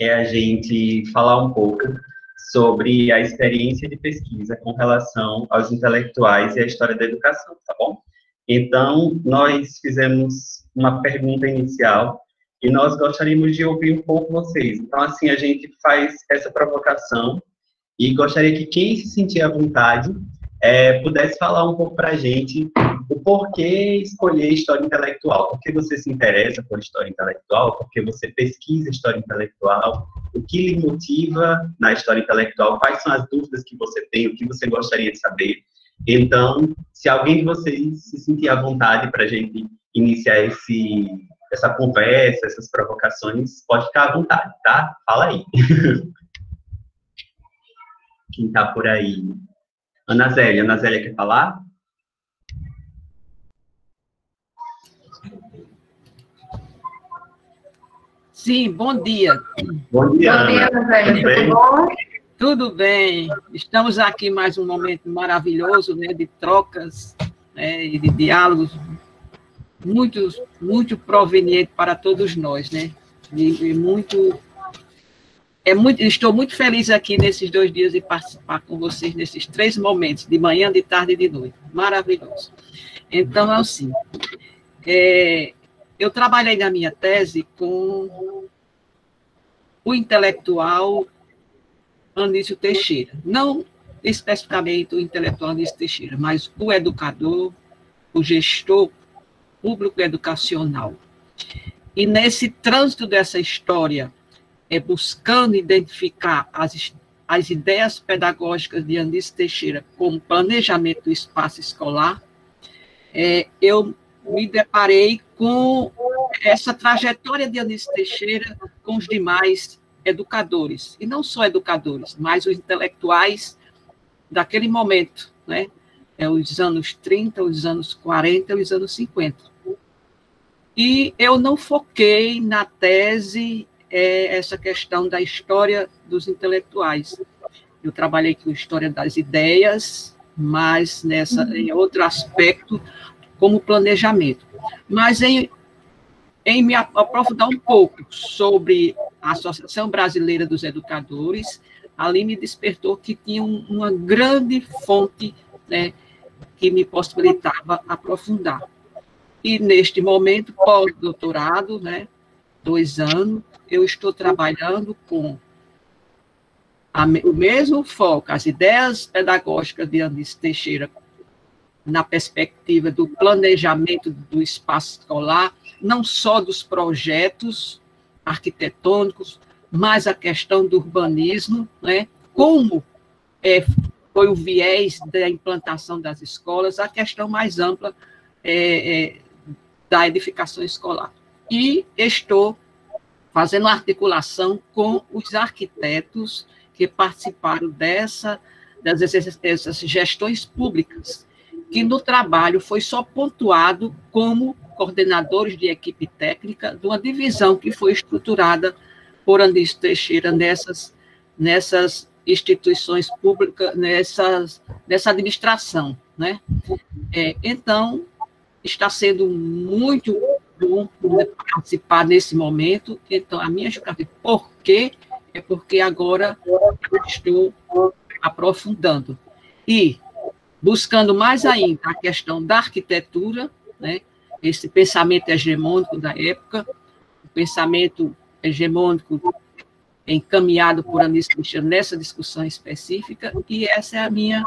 é a gente falar um pouco sobre a experiência de pesquisa com relação aos intelectuais e à história da educação, tá bom? Então, nós fizemos uma pergunta inicial e nós gostaríamos de ouvir um pouco vocês. Então, assim, a gente faz essa provocação e gostaria que quem se sentir à vontade é, pudesse falar um pouco para a gente o porquê escolher história intelectual, por que você se interessa por história intelectual, por que você pesquisa história intelectual, o que lhe motiva na história intelectual, quais são as dúvidas que você tem, o que você gostaria de saber. Então, se alguém de vocês se sentir à vontade para a gente iniciar esse, essa conversa, essas provocações, pode ficar à vontade, tá? Fala aí. Quem está por aí? Ana Zélia. Ana Zélia quer falar? Sim, bom dia. Bom dia, bom dia. Tudo bem? Tudo bem. Estamos aqui mais um momento maravilhoso, né, de trocas né, e de diálogos muito, muito proveniente para todos nós, né? E, e muito é muito, estou muito feliz aqui nesses dois dias de participar com vocês nesses três momentos, de manhã, de tarde e de noite. Maravilhoso. Então, é assim, é, eu trabalhei na minha tese com o intelectual Anísio Teixeira. Não especificamente o intelectual Anísio Teixeira, mas o educador, o gestor público educacional. E nesse trânsito dessa história, é, buscando identificar as, as ideias pedagógicas de Anísio Teixeira como planejamento do espaço escolar, é, eu me deparei com essa trajetória de Anísio Teixeira com os demais educadores, e não só educadores, mas os intelectuais daquele momento, né? É, os anos 30, os anos 40, os anos 50. E eu não foquei na tese é essa questão da história dos intelectuais. Eu trabalhei com história das ideias, mas nessa em outro aspecto como planejamento. Mas em em me aprofundar um pouco sobre a Associação Brasileira dos Educadores, ali me despertou que tinha uma grande fonte né, que me possibilitava aprofundar. E neste momento, pós-doutorado, né, dois anos, eu estou trabalhando com a, o mesmo foco, as ideias pedagógicas de Anísio Teixeira, na perspectiva do planejamento do espaço escolar, não só dos projetos arquitetônicos, mas a questão do urbanismo, né? como é, foi o viés da implantação das escolas, a questão mais ampla é, é, da edificação escolar. E estou fazendo articulação com os arquitetos que participaram dessa, dessas, dessas gestões públicas, que no trabalho foi só pontuado como coordenadores de equipe técnica de uma divisão que foi estruturada por Andrés Teixeira nessas, nessas instituições públicas, nessas, nessa administração. Né? É, então, está sendo muito bom participar nesse momento. Então, a minha justificativa, por quê? É porque agora eu estou aprofundando. E buscando mais ainda a questão da arquitetura, né? Esse pensamento hegemônico da época, o pensamento hegemônico encaminhado por Anísio Cristiano nessa discussão específica, e essa é a minha,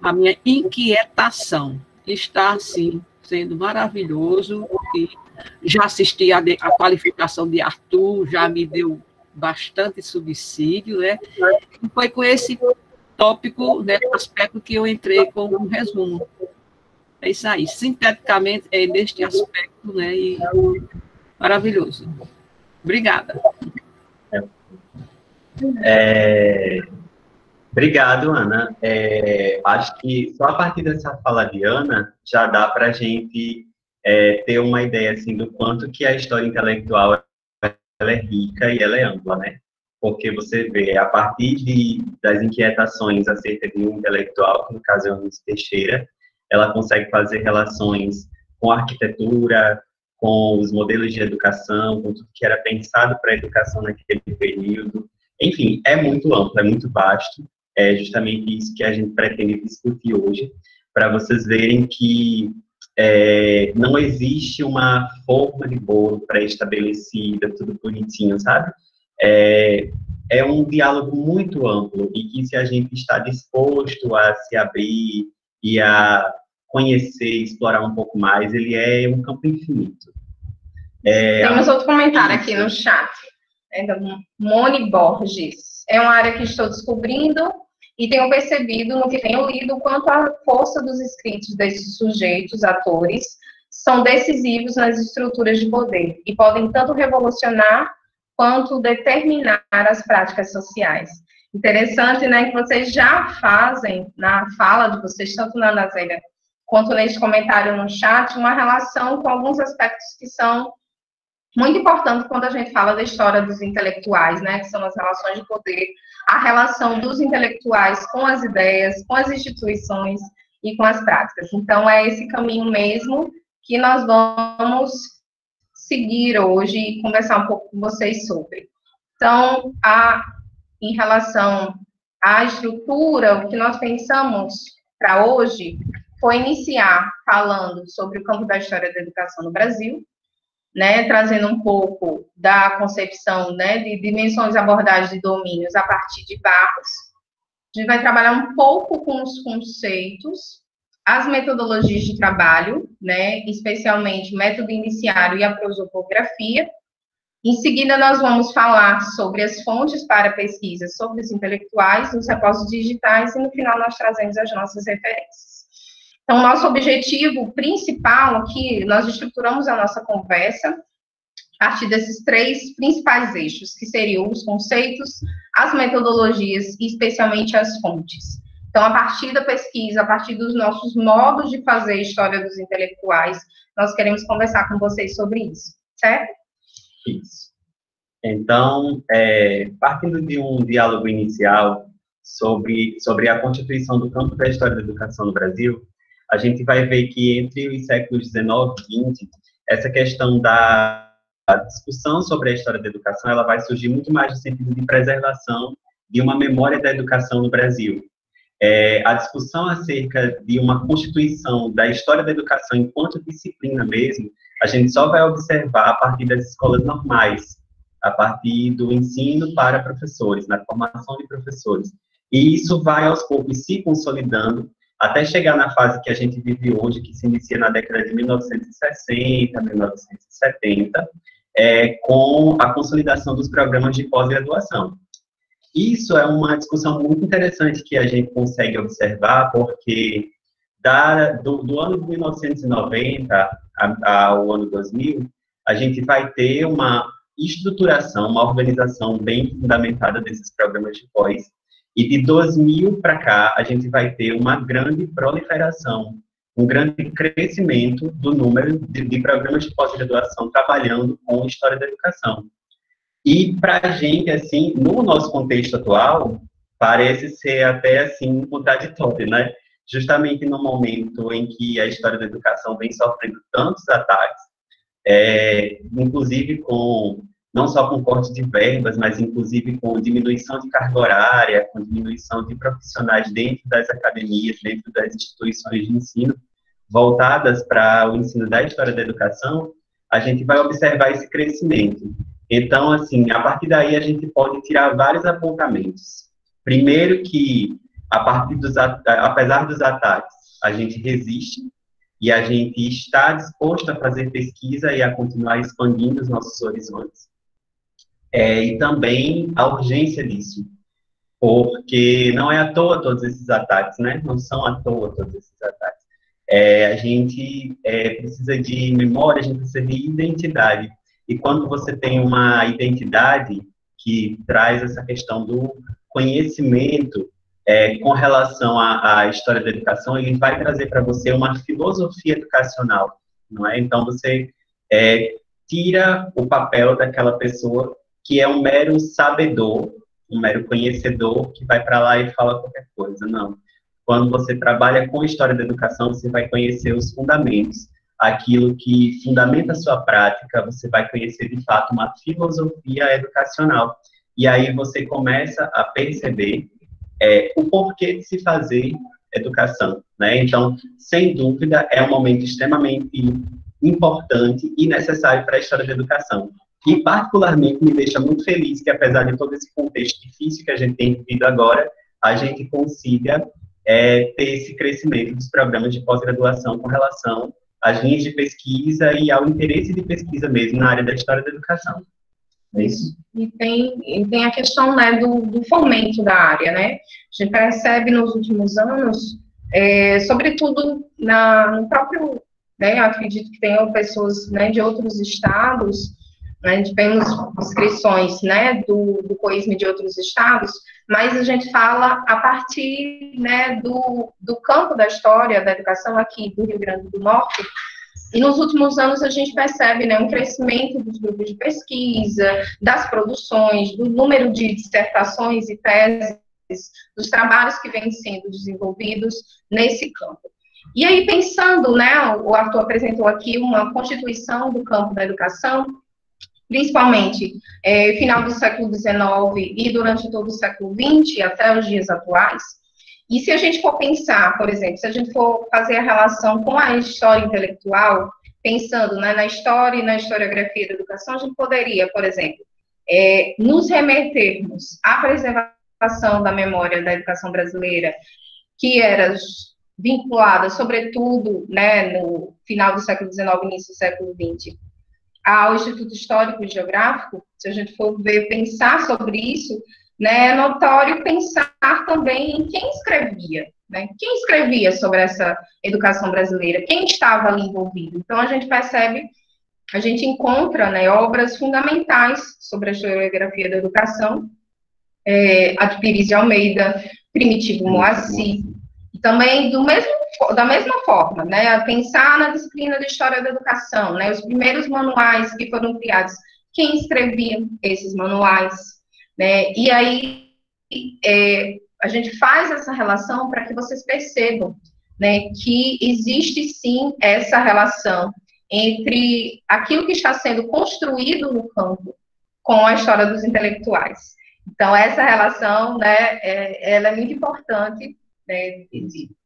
a minha inquietação. Está, assim, sendo maravilhoso, e já assisti a, a qualificação de Arthur, já me deu bastante subsídio, né? E foi com esse tópico, né, aspecto que eu entrei com um resumo. É isso aí. Sinteticamente, é neste aspecto, né? E maravilhoso. Obrigada. É, obrigado, Ana. É, acho que só a partir dessa fala de Ana já dá para a gente é, ter uma ideia assim do quanto que a história intelectual ela é rica e ela é ampla, né? Porque você vê a partir de, das inquietações acerca de um intelectual, que no caso é o Teixeira, ela consegue fazer relações com a arquitetura, com os modelos de educação, com tudo que era pensado para a educação naquele período. Enfim, é muito amplo, é muito vasto. É justamente isso que a gente pretende discutir hoje, para vocês verem que é, não existe uma forma de bolo pré-estabelecida, tudo bonitinho, sabe? É, é um diálogo muito amplo e que se a gente está disposto a se abrir e a conhecer, explorar um pouco mais, ele é um campo infinito. É, Temos outro comentário aqui no chat, é da Moni Borges. É uma área que estou descobrindo e tenho percebido no que tenho lido quanto a força dos escritos desses sujeitos, atores, são decisivos nas estruturas de poder e podem tanto revolucionar quanto determinar as práticas sociais. Interessante, né, que vocês já fazem na fala de vocês, tanto na Ana Zélia quanto neste comentário no chat, uma relação com alguns aspectos que são muito importantes quando a gente fala da história dos intelectuais, né, que são as relações de poder, a relação dos intelectuais com as ideias, com as instituições e com as práticas. Então, é esse caminho mesmo que nós vamos seguir hoje e conversar um pouco com vocês sobre. Então, a, em relação à estrutura, o que nós pensamos para hoje foi iniciar falando sobre o campo da história da educação no Brasil, né, trazendo um pouco da concepção né, de dimensões abordagens de domínios a partir de Barros. A gente vai trabalhar um pouco com os conceitos as metodologias de trabalho, né, especialmente método iniciário e a prosopografia. Em seguida, nós vamos falar sobre as fontes para pesquisa sobre os intelectuais, os repósitos digitais, e no final nós trazemos as nossas referências. Então, nosso objetivo principal aqui, nós estruturamos a nossa conversa a partir desses três principais eixos, que seriam os conceitos, as metodologias e especialmente as fontes. Então, a partir da pesquisa, a partir dos nossos modos de fazer história dos intelectuais, nós queremos conversar com vocês sobre isso, certo? Então, é, partindo de um diálogo inicial sobre, sobre a constituição do campo da história da educação no Brasil, a gente vai ver que entre os séculos XIX e XX, essa questão da discussão sobre a história da educação, ela vai surgir muito mais no sentido de preservação de uma memória da educação no Brasil. É, a discussão acerca de uma constituição da história da educação enquanto disciplina mesmo, a gente só vai observar a partir das escolas normais, a partir do ensino para professores, na formação de professores. E isso vai aos poucos se consolidando até chegar na fase que a gente vive hoje, que se inicia na década de 1960, 1970, é, com a consolidação dos programas de pós-graduação. Isso é uma discussão muito interessante que a gente consegue observar, porque da, do, do ano de 1990 ao ano 2000, a gente vai ter uma estruturação, uma organização bem fundamentada desses programas de pós. E de 2000 para cá, a gente vai ter uma grande proliferação, um grande crescimento do número de, de programas de pós-graduação trabalhando com história da educação. E para a gente, assim, no nosso contexto atual, parece ser até, assim, contraditório, né? Justamente no momento em que a história da educação vem sofrendo tantos ataques, é, inclusive com, não só com corte de verbas, mas inclusive com diminuição de carga horária, com diminuição de profissionais dentro das academias, dentro das instituições de ensino, voltadas para o ensino da história da educação, a gente vai observar esse crescimento. Então, assim, a partir daí a gente pode tirar vários apontamentos. Primeiro que, a partir dos, apesar dos ataques, a gente resiste e a gente está disposto a fazer pesquisa e a continuar expandindo os nossos horizontes. É, e também a urgência disso, porque não é à toa todos esses ataques, né? Não são à toa todos esses ataques. É, a gente é, precisa de memória, a gente precisa de identidade. E quando você tem uma identidade que traz essa questão do conhecimento é, com relação à, à, história da educação, ele vai trazer para você uma filosofia educacional, não é? Então você é, tira o papel daquela pessoa que é um mero sabedor, um mero conhecedor que vai para lá e fala qualquer coisa, não. Quando você trabalha com história da educação, você vai conhecer os fundamentos, aquilo que fundamenta a sua prática, você vai conhecer de fato uma filosofia educacional. E aí você começa a perceber é, o porquê de se fazer educação, né? Então, sem dúvida, é um momento extremamente importante e necessário para a história da educação. E, particularmente, me deixa muito feliz que, apesar de todo esse contexto difícil que a gente tem vivido agora, a gente consiga é, ter esse crescimento dos programas de pós-graduação com relação às linhas de pesquisa e ao interesse de pesquisa mesmo na área da história da educação. É isso? E tem, e tem a questão né, do, do fomento da área, né? A gente percebe nos últimos anos, é, sobretudo na, no próprio, né, acredito que tenham pessoas né, de outros estados, né, tivemos inscrições né, do, do COISM de outros estados, mas a gente fala a partir né, do, do campo da história da educação aqui do Rio Grande do Norte, e nos últimos anos a gente percebe né, um crescimento dos grupos de pesquisa, das produções, do número de dissertações e teses, dos trabalhos que vêm sendo desenvolvidos nesse campo. E aí, pensando, né, o Arthur apresentou aqui uma constituição do campo da educação, principalmente é, final do século XIX e durante todo o século XX até os dias atuais. E se a gente for pensar, por exemplo, se a gente for fazer a relação com a história intelectual, pensando né, na história e na historiografia da educação, a gente poderia, por exemplo, é, nos remetermos à preservação da memória da educação brasileira, que era vinculada, sobretudo, né, no final do século XIX, início do século XX, ao Instituto Histórico e Geográfico, se a gente for ver, pensar sobre isso, né, é notório pensar também em quem escrevia, né, quem escrevia sobre essa educação brasileira, quem estava ali envolvido. Então, a gente percebe, a gente encontra né, obras fundamentais sobre a geografia da educação, é, a de Pires de Almeida, Primitivo Moacir, e também do mesmo da mesma forma, né, a pensar na disciplina de História da Educação, né, os primeiros manuais que foram criados, quem escrevia esses manuais, né, e aí é, a gente faz essa relação para que vocês percebam, né, que existe sim essa relação entre aquilo que está sendo construído no campo com a história dos intelectuais. Então, essa relação, né, é, ela é muito importante, né,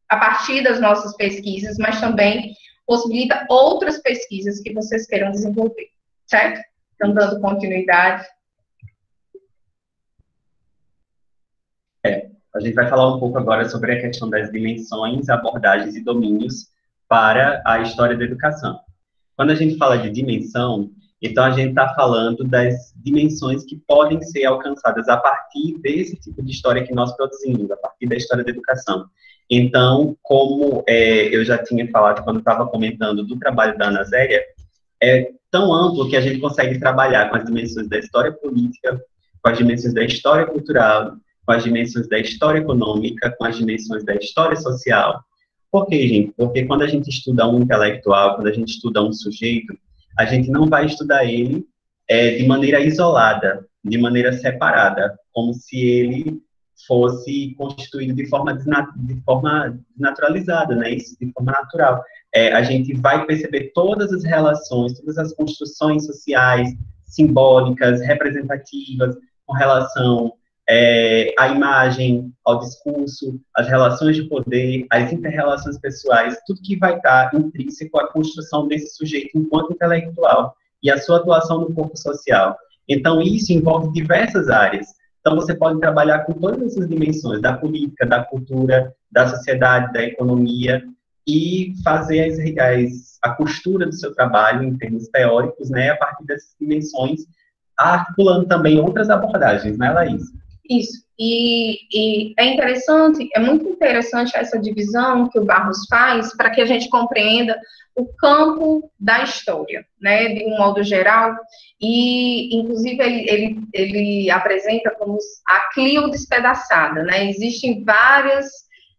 a partir das nossas pesquisas, mas também possibilita outras pesquisas que vocês queiram desenvolver, certo? Então, dando continuidade. É, a gente vai falar um pouco agora sobre a questão das dimensões, abordagens e domínios para a história da educação. Quando a gente fala de dimensão, então a gente está falando das dimensões que podem ser alcançadas a partir desse tipo de história que nós produzimos, a partir da história da educação. Então, como é, eu já tinha falado quando estava comentando do trabalho da Ana Zélia, é tão amplo que a gente consegue trabalhar com as dimensões da história política, com as dimensões da história cultural, com as dimensões da história econômica, com as dimensões da história social. Por quê, gente? Porque quando a gente estuda um intelectual, quando a gente estuda um sujeito, a gente não vai estudar ele é, de maneira isolada, de maneira separada, como se ele fosse constituído de forma, de forma naturalizada, né? Isso de forma natural. É, a gente vai perceber todas as relações, todas as construções sociais, simbólicas, representativas, com relação é, imagem, ao discurso, às relações de poder, às interrelações pessoais, tudo que vai estar intrínseco à construção desse sujeito enquanto intelectual e a sua atuação no corpo social. Então, isso envolve diversas áreas. Então, você pode trabalhar com todas essas dimensões, da política, da cultura, da sociedade, da economia, e fazer as, as, a costura do seu trabalho em termos teóricos, né, a partir dessas dimensões, articulando também outras abordagens, né, Laís? Isso. E, e, é interessante, é muito interessante essa divisão que o Barros faz para que a gente compreenda o campo da história, né, de um modo geral, e inclusive ele, ele, ele apresenta como a Clio despedaçada, né, existem várias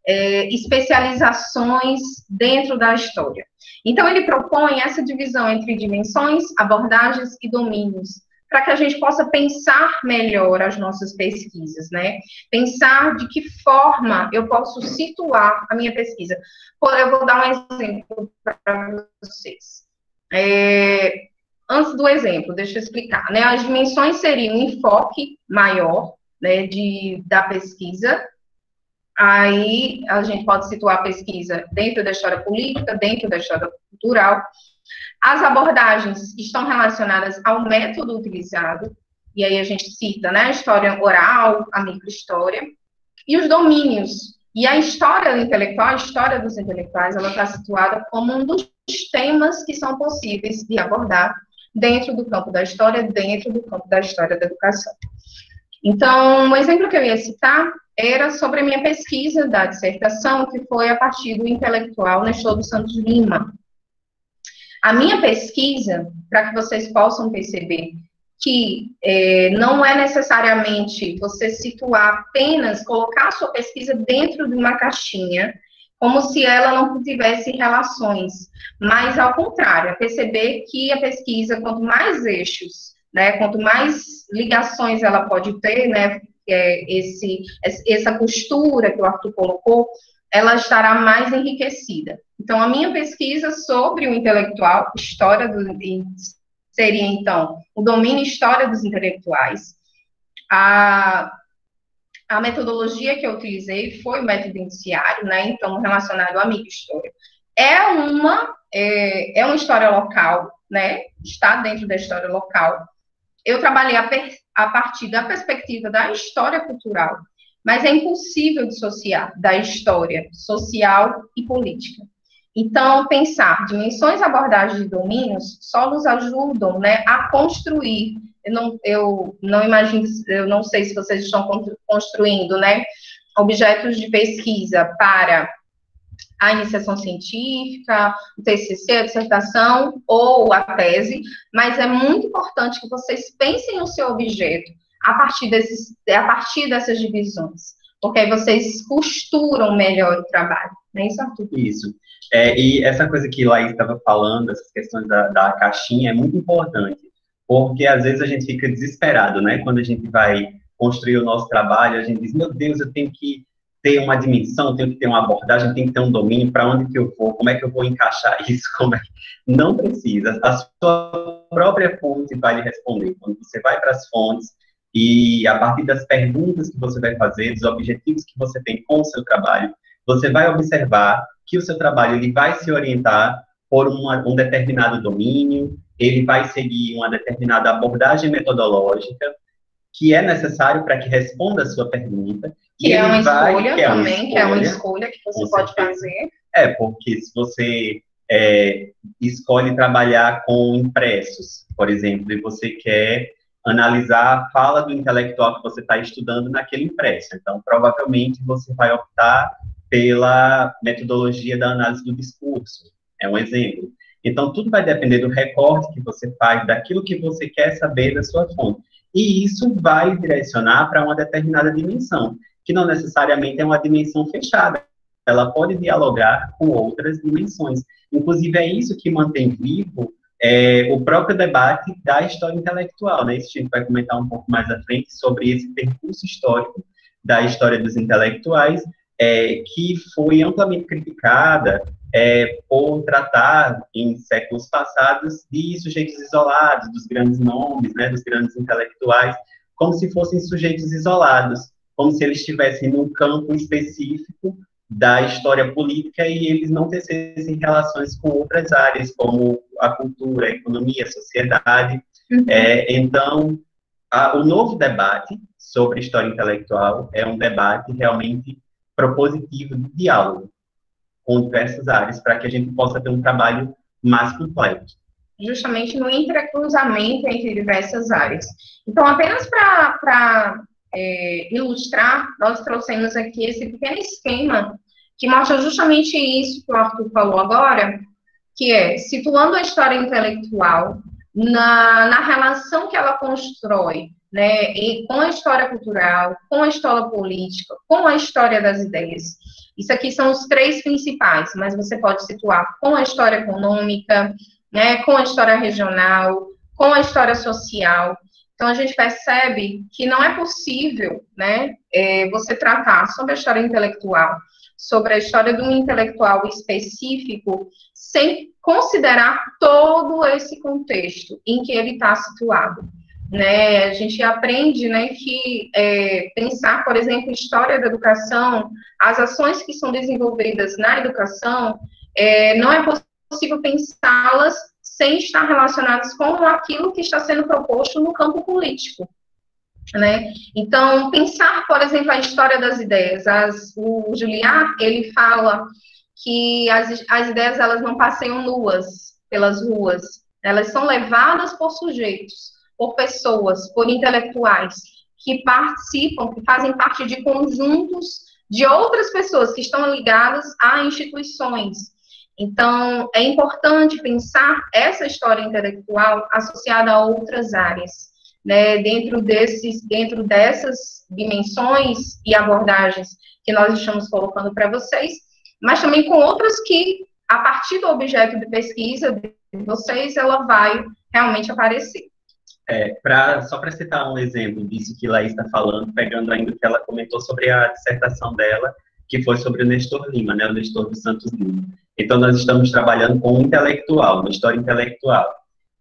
é, especializações dentro da história. Então ele propõe essa divisão entre dimensões, abordagens e domínios, para que a gente possa pensar melhor as nossas pesquisas, né? Pensar de que forma eu posso situar a minha pesquisa. Eu vou dar um exemplo para vocês. É, antes do exemplo, deixa eu explicar, né? As dimensões seriam um enfoque maior, né, de, da pesquisa, Aí a gente pode situar a pesquisa dentro da história política, dentro da história cultural. As abordagens estão relacionadas ao método utilizado, e aí a gente cita né, a história oral, a microhistória, e os domínios. E a história intelectual, a história dos intelectuais, ela está situada como um dos temas que são possíveis de abordar dentro do campo da história, dentro do campo da história da educação. Então, um exemplo que eu ia citar era sobre a minha pesquisa da dissertação, que foi a partir do intelectual Nestor dos Santos Lima. A minha pesquisa, para que vocês possam perceber que é, não é necessariamente você situar apenas, colocar a sua pesquisa dentro de uma caixinha, como se ela não tivesse relações, mas ao contrário, é perceber que a pesquisa, quanto mais eixos né? Quanto mais ligações ela pode ter, né? É esse, essa costura que o Arthur colocou, ela estará mais enriquecida. Então, a minha pesquisa sobre o intelectual, história do, seria então o domínio história dos intelectuais. A, a metodologia que eu utilizei foi o método indiciário, né? Então, relacionado à microhistória. É uma é, é uma história local, né? Está dentro da história local eu trabalhei a, a partir da perspectiva da história cultural, mas é impossível dissociar da história social e política. Então, pensar dimensões abordagens de domínios só nos ajudam né, a construir. Eu não, eu não imagino, eu não sei se vocês estão construindo né, objetos de pesquisa para a iniciação científica, o TCC, a dissertação ou a tese, mas é muito importante que vocês pensem no seu objeto a partir, desses, a partir dessas divisões, porque aí vocês costuram melhor o trabalho, é isso, Arthur? Isso. É, e essa coisa que Laís estava falando, essas questões da, da caixinha, é muito importante, porque às vezes a gente fica desesperado, né? Quando a gente vai construir o nosso trabalho, a gente diz, meu Deus, eu tenho que ter uma dimensão, tenho que ter uma abordagem, tem que ter um domínio, para onde que eu vou, como é que eu vou encaixar isso, como é Não precisa, a sua própria fonte vai lhe responder. Quando você vai para as fontes e a partir das perguntas que você vai fazer, dos objetivos que você tem com o seu trabalho, você vai observar que o seu trabalho ele vai se orientar por uma, um determinado domínio, ele vai seguir uma determinada abordagem metodológica, que é necessário para que responda a sua pergunta. Que é uma vai, escolha que é também, escolha, que é uma escolha que você pode fazer. É, porque se você é, escolhe trabalhar com impressos, por exemplo, e você quer analisar a fala do intelectual que você está estudando naquele impresso. Então, provavelmente, você vai optar pela metodologia da análise do discurso. É um exemplo. Então, tudo vai depender do recorte que você faz, daquilo que você quer saber da sua fonte e isso vai direcionar para uma determinada dimensão, que não necessariamente é uma dimensão fechada, ela pode dialogar com outras dimensões. Inclusive, é isso que mantém vivo é, o próprio debate da história intelectual. Né? Gente vai comentar um pouco mais à frente sobre esse percurso histórico da história dos intelectuais, é, que foi amplamente criticada é, por tratar, em séculos passados, de sujeitos isolados, dos grandes nomes, né, dos grandes intelectuais, como se fossem sujeitos isolados, como se eles estivessem num campo específico da história política e eles não tecessem relações com outras áreas, como a cultura, a economia, a sociedade. Uhum. É, então, a, o novo debate sobre história intelectual é um debate realmente propositivo de diálogo com diversas áreas para que a gente possa ter um trabalho mais completo. Justamente no entrecruzamento entre diversas áreas. Então, apenas para é, ilustrar, nós trouxemos aqui esse pequeno esquema que mostra justamente isso que o Arthur falou agora, que é situando a história intelectual na, na relação que ela constrói né, e com a história cultural, com a história política, com a história das ideias. Isso aqui são os três principais, mas você pode situar com a história econômica, né, com a história regional, com a história social. Então, a gente percebe que não é possível, né, é, você tratar sobre a história intelectual, sobre a história de um intelectual específico, sem considerar todo esse contexto em que ele está situado. Né, a gente aprende né, que é, pensar, por exemplo, história da educação, as ações que são desenvolvidas na educação, é, não é possível pensá-las sem estar relacionados com aquilo que está sendo proposto no campo político. Né? Então, pensar, por exemplo, a história das ideias. As, o Juliá, ele fala que as, as ideias elas não passeiam nuas pelas ruas, elas são levadas por sujeitos, por pessoas, por intelectuais que participam, que fazem parte de conjuntos de outras pessoas que estão ligadas a instituições, então, é importante pensar essa história intelectual associada a outras áreas, né, dentro, desses, dentro dessas dimensões e abordagens que nós estamos colocando para vocês, mas também com outras que, a partir do objeto de pesquisa de vocês, ela vai realmente aparecer. É, pra, só para citar um exemplo disso que Laís está falando, pegando ainda o que ela comentou sobre a dissertação dela, que foi sobre o Nestor Lima, né, o Nestor dos Santos Lima. Então, nós estamos trabalhando com um intelectual, uma história intelectual.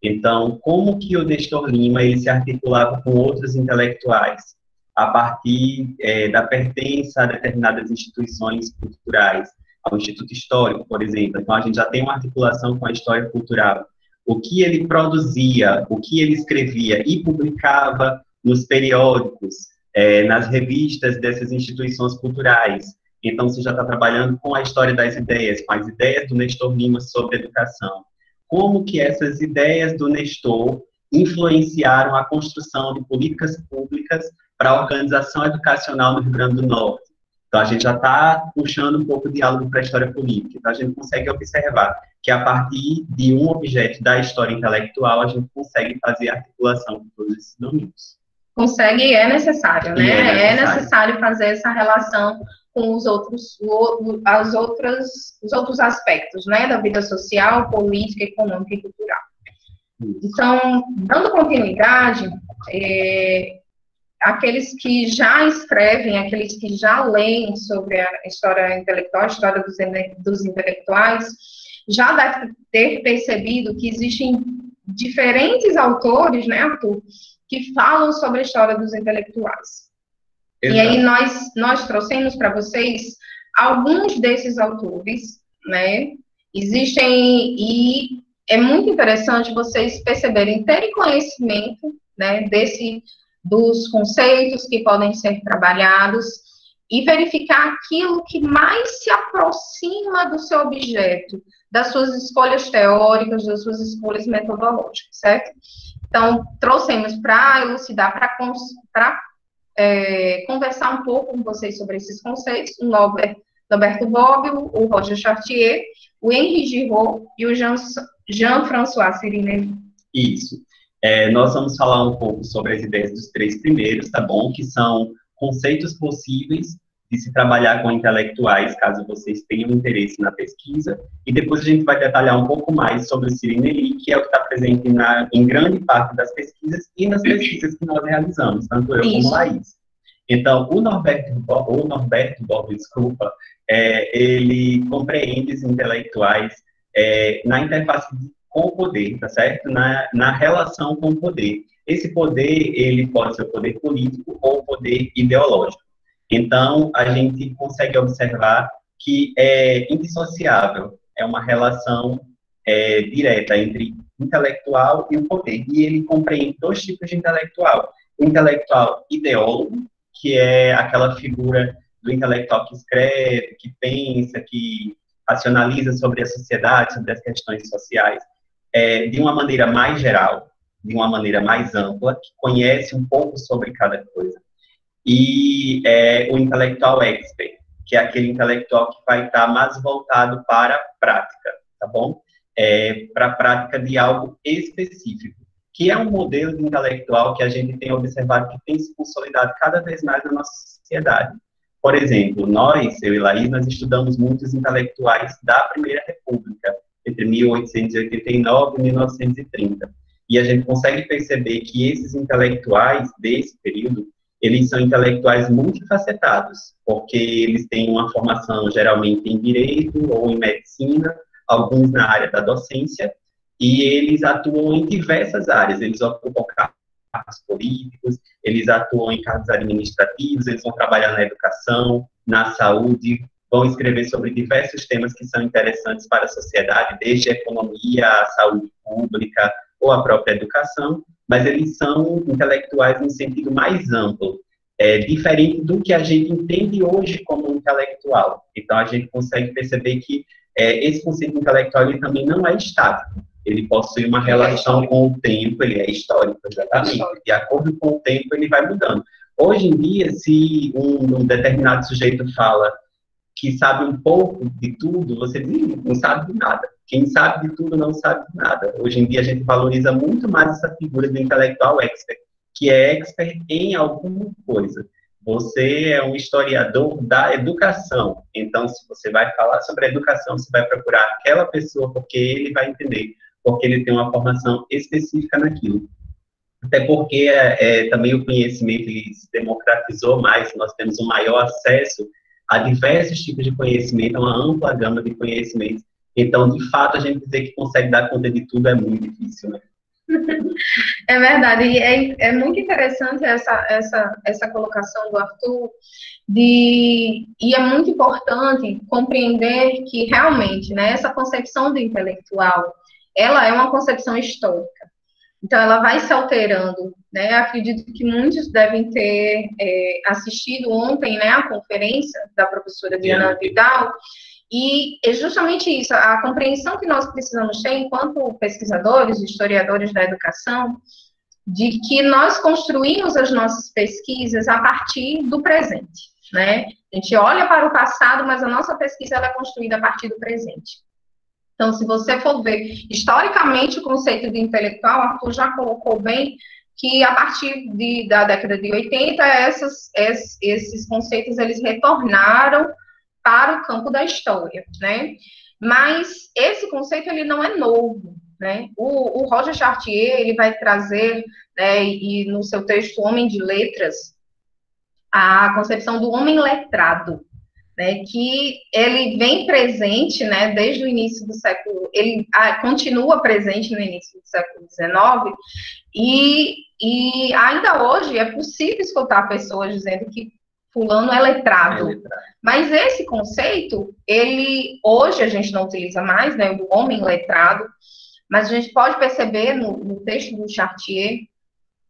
Então, como que o Nestor Lima ele se articulava com outros intelectuais a partir é, da pertença a determinadas instituições culturais, ao Instituto Histórico, por exemplo. Então, a gente já tem uma articulação com a história cultural. O que ele produzia, o que ele escrevia e publicava nos periódicos, é, nas revistas dessas instituições culturais, então, você já está trabalhando com a história das ideias, com as ideias do Nestor Lima sobre educação. Como que essas ideias do Nestor influenciaram a construção de políticas públicas para a organização educacional no Rio Grande do Norte? Então, a gente já está puxando um pouco o diálogo para a história política. Então, a gente consegue observar que, a partir de um objeto da história intelectual, a gente consegue fazer articulação com todos esses domínios. Consegue e é necessário, né? É necessário. é necessário fazer essa relação com os outros, as outras, os outros aspectos, né, da vida social, política, econômica e cultural. Então, dando continuidade, é, aqueles que já escrevem, aqueles que já leem sobre a história intelectual, a história dos, dos intelectuais, já devem ter percebido que existem diferentes autores, né, Arthur, que falam sobre a história dos intelectuais. Exato. E aí nós, nós trouxemos para vocês alguns desses autores, né? Existem, e é muito interessante vocês perceberem, terem conhecimento, né, desse, dos conceitos que podem ser trabalhados e verificar aquilo que mais se aproxima do seu objeto, das suas escolhas teóricas, das suas escolhas metodológicas, certo? Então, trouxemos para elucidar, para é, conversar um pouco com vocês sobre esses conceitos, o Roberto Bobbio, o Roger Chartier, o Henri Giraud e o Jean-François Jean Isso. É, nós vamos falar um pouco sobre as ideias dos três primeiros, tá bom? Que são conceitos possíveis de se trabalhar com intelectuais, caso vocês tenham interesse na pesquisa, e depois a gente vai detalhar um pouco mais sobre o Sirineli, que é o que está presente na, em grande parte das pesquisas e nas pesquisas que nós realizamos, tanto eu Isso. como Laís. Então, o Norberto, o Norberto Bob, desculpa, é, ele compreende os intelectuais é, na interface com o poder, tá certo? Na, na relação com o poder. Esse poder, ele pode ser o poder político ou o poder ideológico. Então, a gente consegue observar que é indissociável, é uma relação é, direta entre intelectual e o poder. E ele compreende dois tipos de intelectual. O intelectual ideólogo, que é aquela figura do intelectual que escreve, que pensa, que racionaliza sobre a sociedade, sobre as questões sociais, é, de uma maneira mais geral, de uma maneira mais ampla, que conhece um pouco sobre cada coisa e é, o intelectual expert, que é aquele intelectual que vai estar mais voltado para a prática, tá bom? É, para a prática de algo específico, que é um modelo de intelectual que a gente tem observado que tem se consolidado cada vez mais na nossa sociedade. Por exemplo, nós, eu e Laís, nós estudamos muitos intelectuais da Primeira República, entre 1889 e 1930. E a gente consegue perceber que esses intelectuais desse período, eles são intelectuais multifacetados, porque eles têm uma formação geralmente em direito ou em medicina, alguns na área da docência, e eles atuam em diversas áreas, eles ocupam cargos políticos, eles atuam em cargos administrativos, eles vão trabalhar na educação, na saúde, vão escrever sobre diversos temas que são interessantes para a sociedade, desde a economia, a saúde pública ou a própria educação, mas eles são intelectuais no sentido mais amplo, é, diferente do que a gente entende hoje como intelectual. Então, a gente consegue perceber que é, esse conceito intelectual ele também não é estático. Ele possui uma relação com o tempo, ele é histórico, exatamente. De acordo com o tempo, ele vai mudando. Hoje em dia, se um, um determinado sujeito fala que sabe um pouco de tudo, você diz, não sabe de nada. Quem sabe de tudo não sabe de nada. Hoje em dia, a gente valoriza muito mais essa figura do intelectual expert, que é expert em alguma coisa. Você é um historiador da educação. Então, se você vai falar sobre a educação, você vai procurar aquela pessoa, porque ele vai entender, porque ele tem uma formação específica naquilo. Até porque é, é, também o conhecimento ele se democratizou mais, nós temos um maior acesso a diversos tipos de conhecimento, uma ampla gama de conhecimentos. Então, de fato, a gente dizer que consegue dar conta de tudo é muito difícil, né? É verdade, e é, é muito interessante essa, essa, essa colocação do Arthur, de, e é muito importante compreender que realmente né, essa concepção do intelectual, ela é uma concepção histórica. Então, ela vai se alterando, né? Acredito que muitos devem ter é, assistido ontem, né, a conferência da professora Diana Vidal, e é justamente isso, a compreensão que nós precisamos ter enquanto pesquisadores, historiadores da educação, de que nós construímos as nossas pesquisas a partir do presente, né? A gente olha para o passado, mas a nossa pesquisa é construída a partir do presente. Então, se você for ver historicamente o conceito de intelectual, Arthur já colocou bem que a partir de, da década de 80, essas, esses, conceitos eles retornaram para o campo da história, né? Mas esse conceito ele não é novo, né? O, o Roger Chartier ele vai trazer, né, e no seu texto Homem de Letras, a concepção do homem letrado, né, que ele vem presente, né, desde o início do século, ele continua presente no início do século XIX, e, e ainda hoje é possível escutar pessoas dizendo que fulano é letrado. É letrado. Mas esse conceito, ele hoje a gente não utiliza mais, né, do homem letrado, mas a gente pode perceber no, no texto do Chartier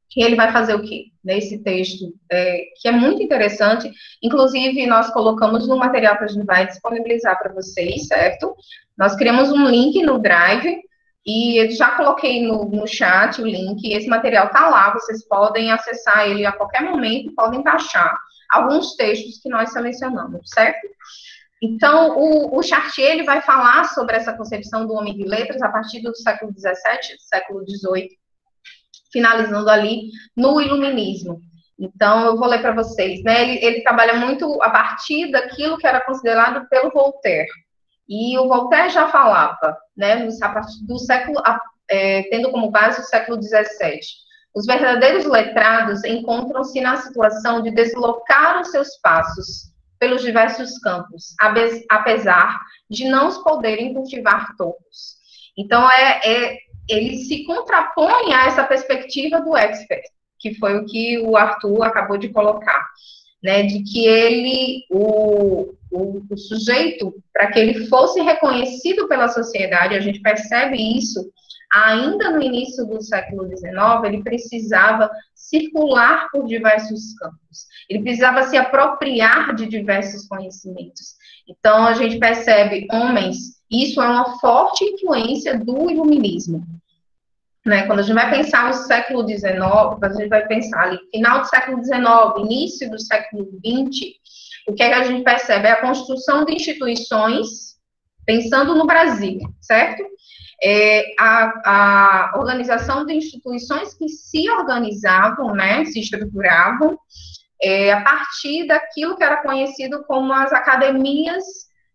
que ele vai fazer o quê? Nesse texto, é, que é muito interessante. Inclusive, nós colocamos no material que a gente vai disponibilizar para vocês, certo? Nós criamos um link no Drive e eu já coloquei no, no chat o link. Esse material está lá, vocês podem acessar ele a qualquer momento, podem baixar alguns textos que nós selecionamos, certo? Então, o, o Chartier ele vai falar sobre essa concepção do homem de letras a partir do século XVII, século XVIII, finalizando ali no iluminismo. Então, eu vou ler para vocês. Né? Ele, ele, trabalha muito a partir daquilo que era considerado pelo Voltaire. E o Voltaire já falava, né, a partir do século, é, tendo como base o século XVII. Os verdadeiros letrados encontram-se na situação de deslocar os seus passos pelos diversos campos, apesar de não os poderem cultivar todos. Então, é, é ele se contrapõe a essa perspectiva do expert, que foi o que o Arthur acabou de colocar, né, de que ele, o, o, o sujeito, para que ele fosse reconhecido pela sociedade, a gente percebe isso ainda no início do século XIX, ele precisava circular por diversos campos, ele precisava se apropriar de diversos conhecimentos. Então, a gente percebe homens isso é uma forte influência do iluminismo. Né? Quando a gente vai pensar no século XIX, a gente vai pensar ali, final do século XIX, início do século XX, o que, é que a gente percebe? É a construção de instituições, pensando no Brasil, certo? É a, a organização de instituições que se organizavam, né, se estruturavam, é, a partir daquilo que era conhecido como as academias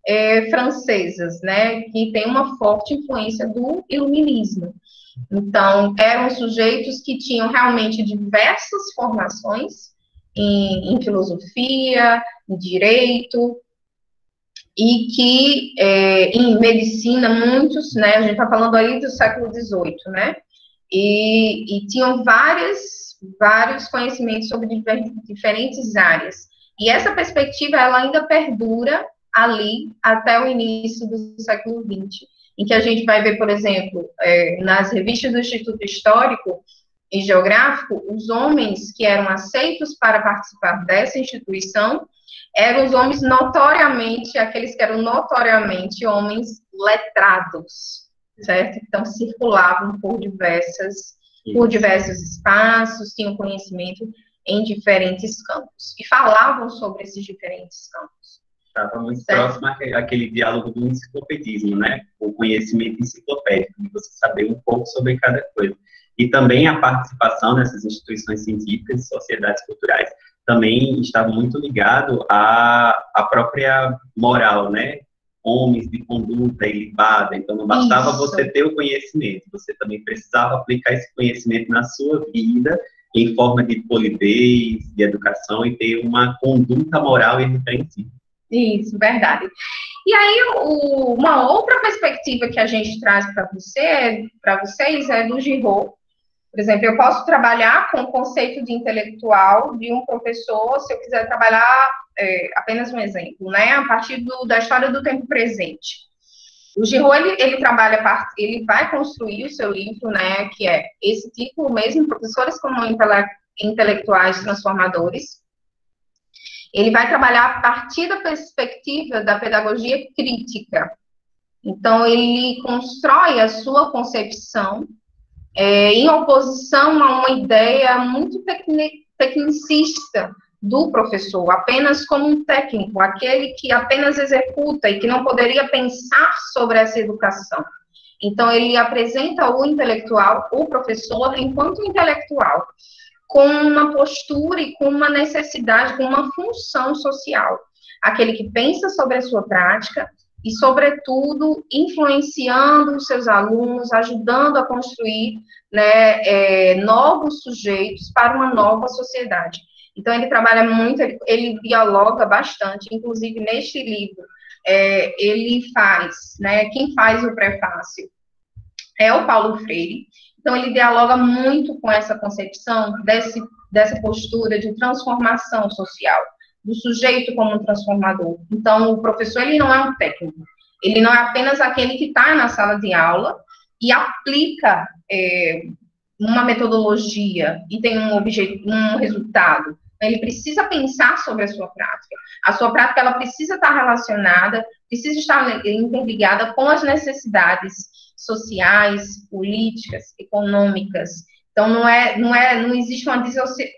é, francesas, né, que tem uma forte influência do iluminismo. Então, eram sujeitos que tinham realmente diversas formações em, em filosofia, em direito, e que é, em medicina, muitos, né, a gente está falando aí do século XVIII, né, e, e tinham várias, vários conhecimentos sobre diferentes áreas. E essa perspectiva, ela ainda perdura ali até o início do século XX, em que a gente vai ver, por exemplo, é, nas revistas do Instituto Histórico e Geográfico, os homens que eram aceitos para participar dessa instituição eram os homens notoriamente, aqueles que eram notoriamente homens letrados, certo? Então, circulavam por diversas, por diversos espaços, tinham conhecimento em diferentes campos, e falavam sobre esses diferentes campos. Estava muito certo? próximo àquele diálogo do enciclopedismo, né? O conhecimento enciclopédico, de você saber um pouco sobre cada coisa. E também a participação nessas instituições científicas, sociedades culturais, também estava muito ligado à, à própria moral, né? Homens de conduta ilibada. Então, não bastava Isso. você ter o conhecimento, você também precisava aplicar esse conhecimento na sua vida em forma de polidez, de educação e ter uma conduta moral irrepreensível. Isso, verdade. E aí, o, uma outra perspectiva que a gente traz para você, para vocês é do Giraud, por exemplo, eu posso trabalhar com o conceito de intelectual de um professor, se eu quiser trabalhar, é, apenas um exemplo, né, a partir do, da história do tempo presente. O Giraud, ele, ele trabalha, ele vai construir o seu livro, né, que é esse título mesmo, Professores como intele Intelectuais Transformadores. Ele vai trabalhar a partir da perspectiva da pedagogia crítica. Então, ele constrói a sua concepção é, em oposição a uma ideia muito tecnicista do professor, apenas como um técnico, aquele que apenas executa e que não poderia pensar sobre essa educação. Então, ele apresenta o intelectual, o professor, enquanto intelectual, com uma postura e com uma necessidade, com uma função social. Aquele que pensa sobre a sua prática, e, sobretudo, influenciando os seus alunos, ajudando a construir né, é, novos sujeitos para uma nova sociedade. Então, ele trabalha muito, ele, ele dialoga bastante, inclusive neste livro, é, ele faz, né, quem faz o prefácio é o Paulo Freire, então ele dialoga muito com essa concepção desse, dessa postura de transformação social do sujeito como um transformador. Então, o professor, ele não é um técnico, ele não é apenas aquele que está na sala de aula e aplica é, uma metodologia e tem um, objeto, um resultado. Ele precisa pensar sobre a sua prática. A sua prática, ela precisa estar relacionada, precisa estar interligada com as necessidades sociais, políticas, econômicas. Então, não, é, não, é, não existe uma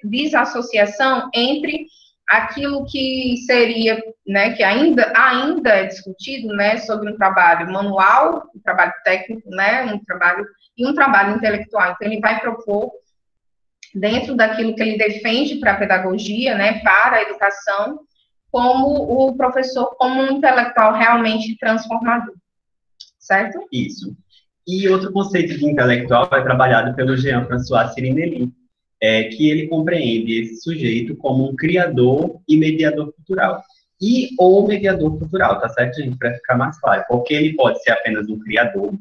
desassociação entre aquilo que seria, né, que ainda, ainda é discutido, né, sobre um trabalho manual, um trabalho técnico, né, um trabalho e um trabalho intelectual. Então ele vai propor dentro daquilo que ele defende para a pedagogia, né, para a educação, como o professor como um intelectual realmente transformador. Certo? Isso. E outro conceito de intelectual é trabalhado pelo Jean-François Sirinelli, é, que ele compreende esse sujeito como um criador e mediador cultural. E ou mediador cultural, tá certo, gente? Para ficar mais claro. Porque ele pode ser apenas um criador,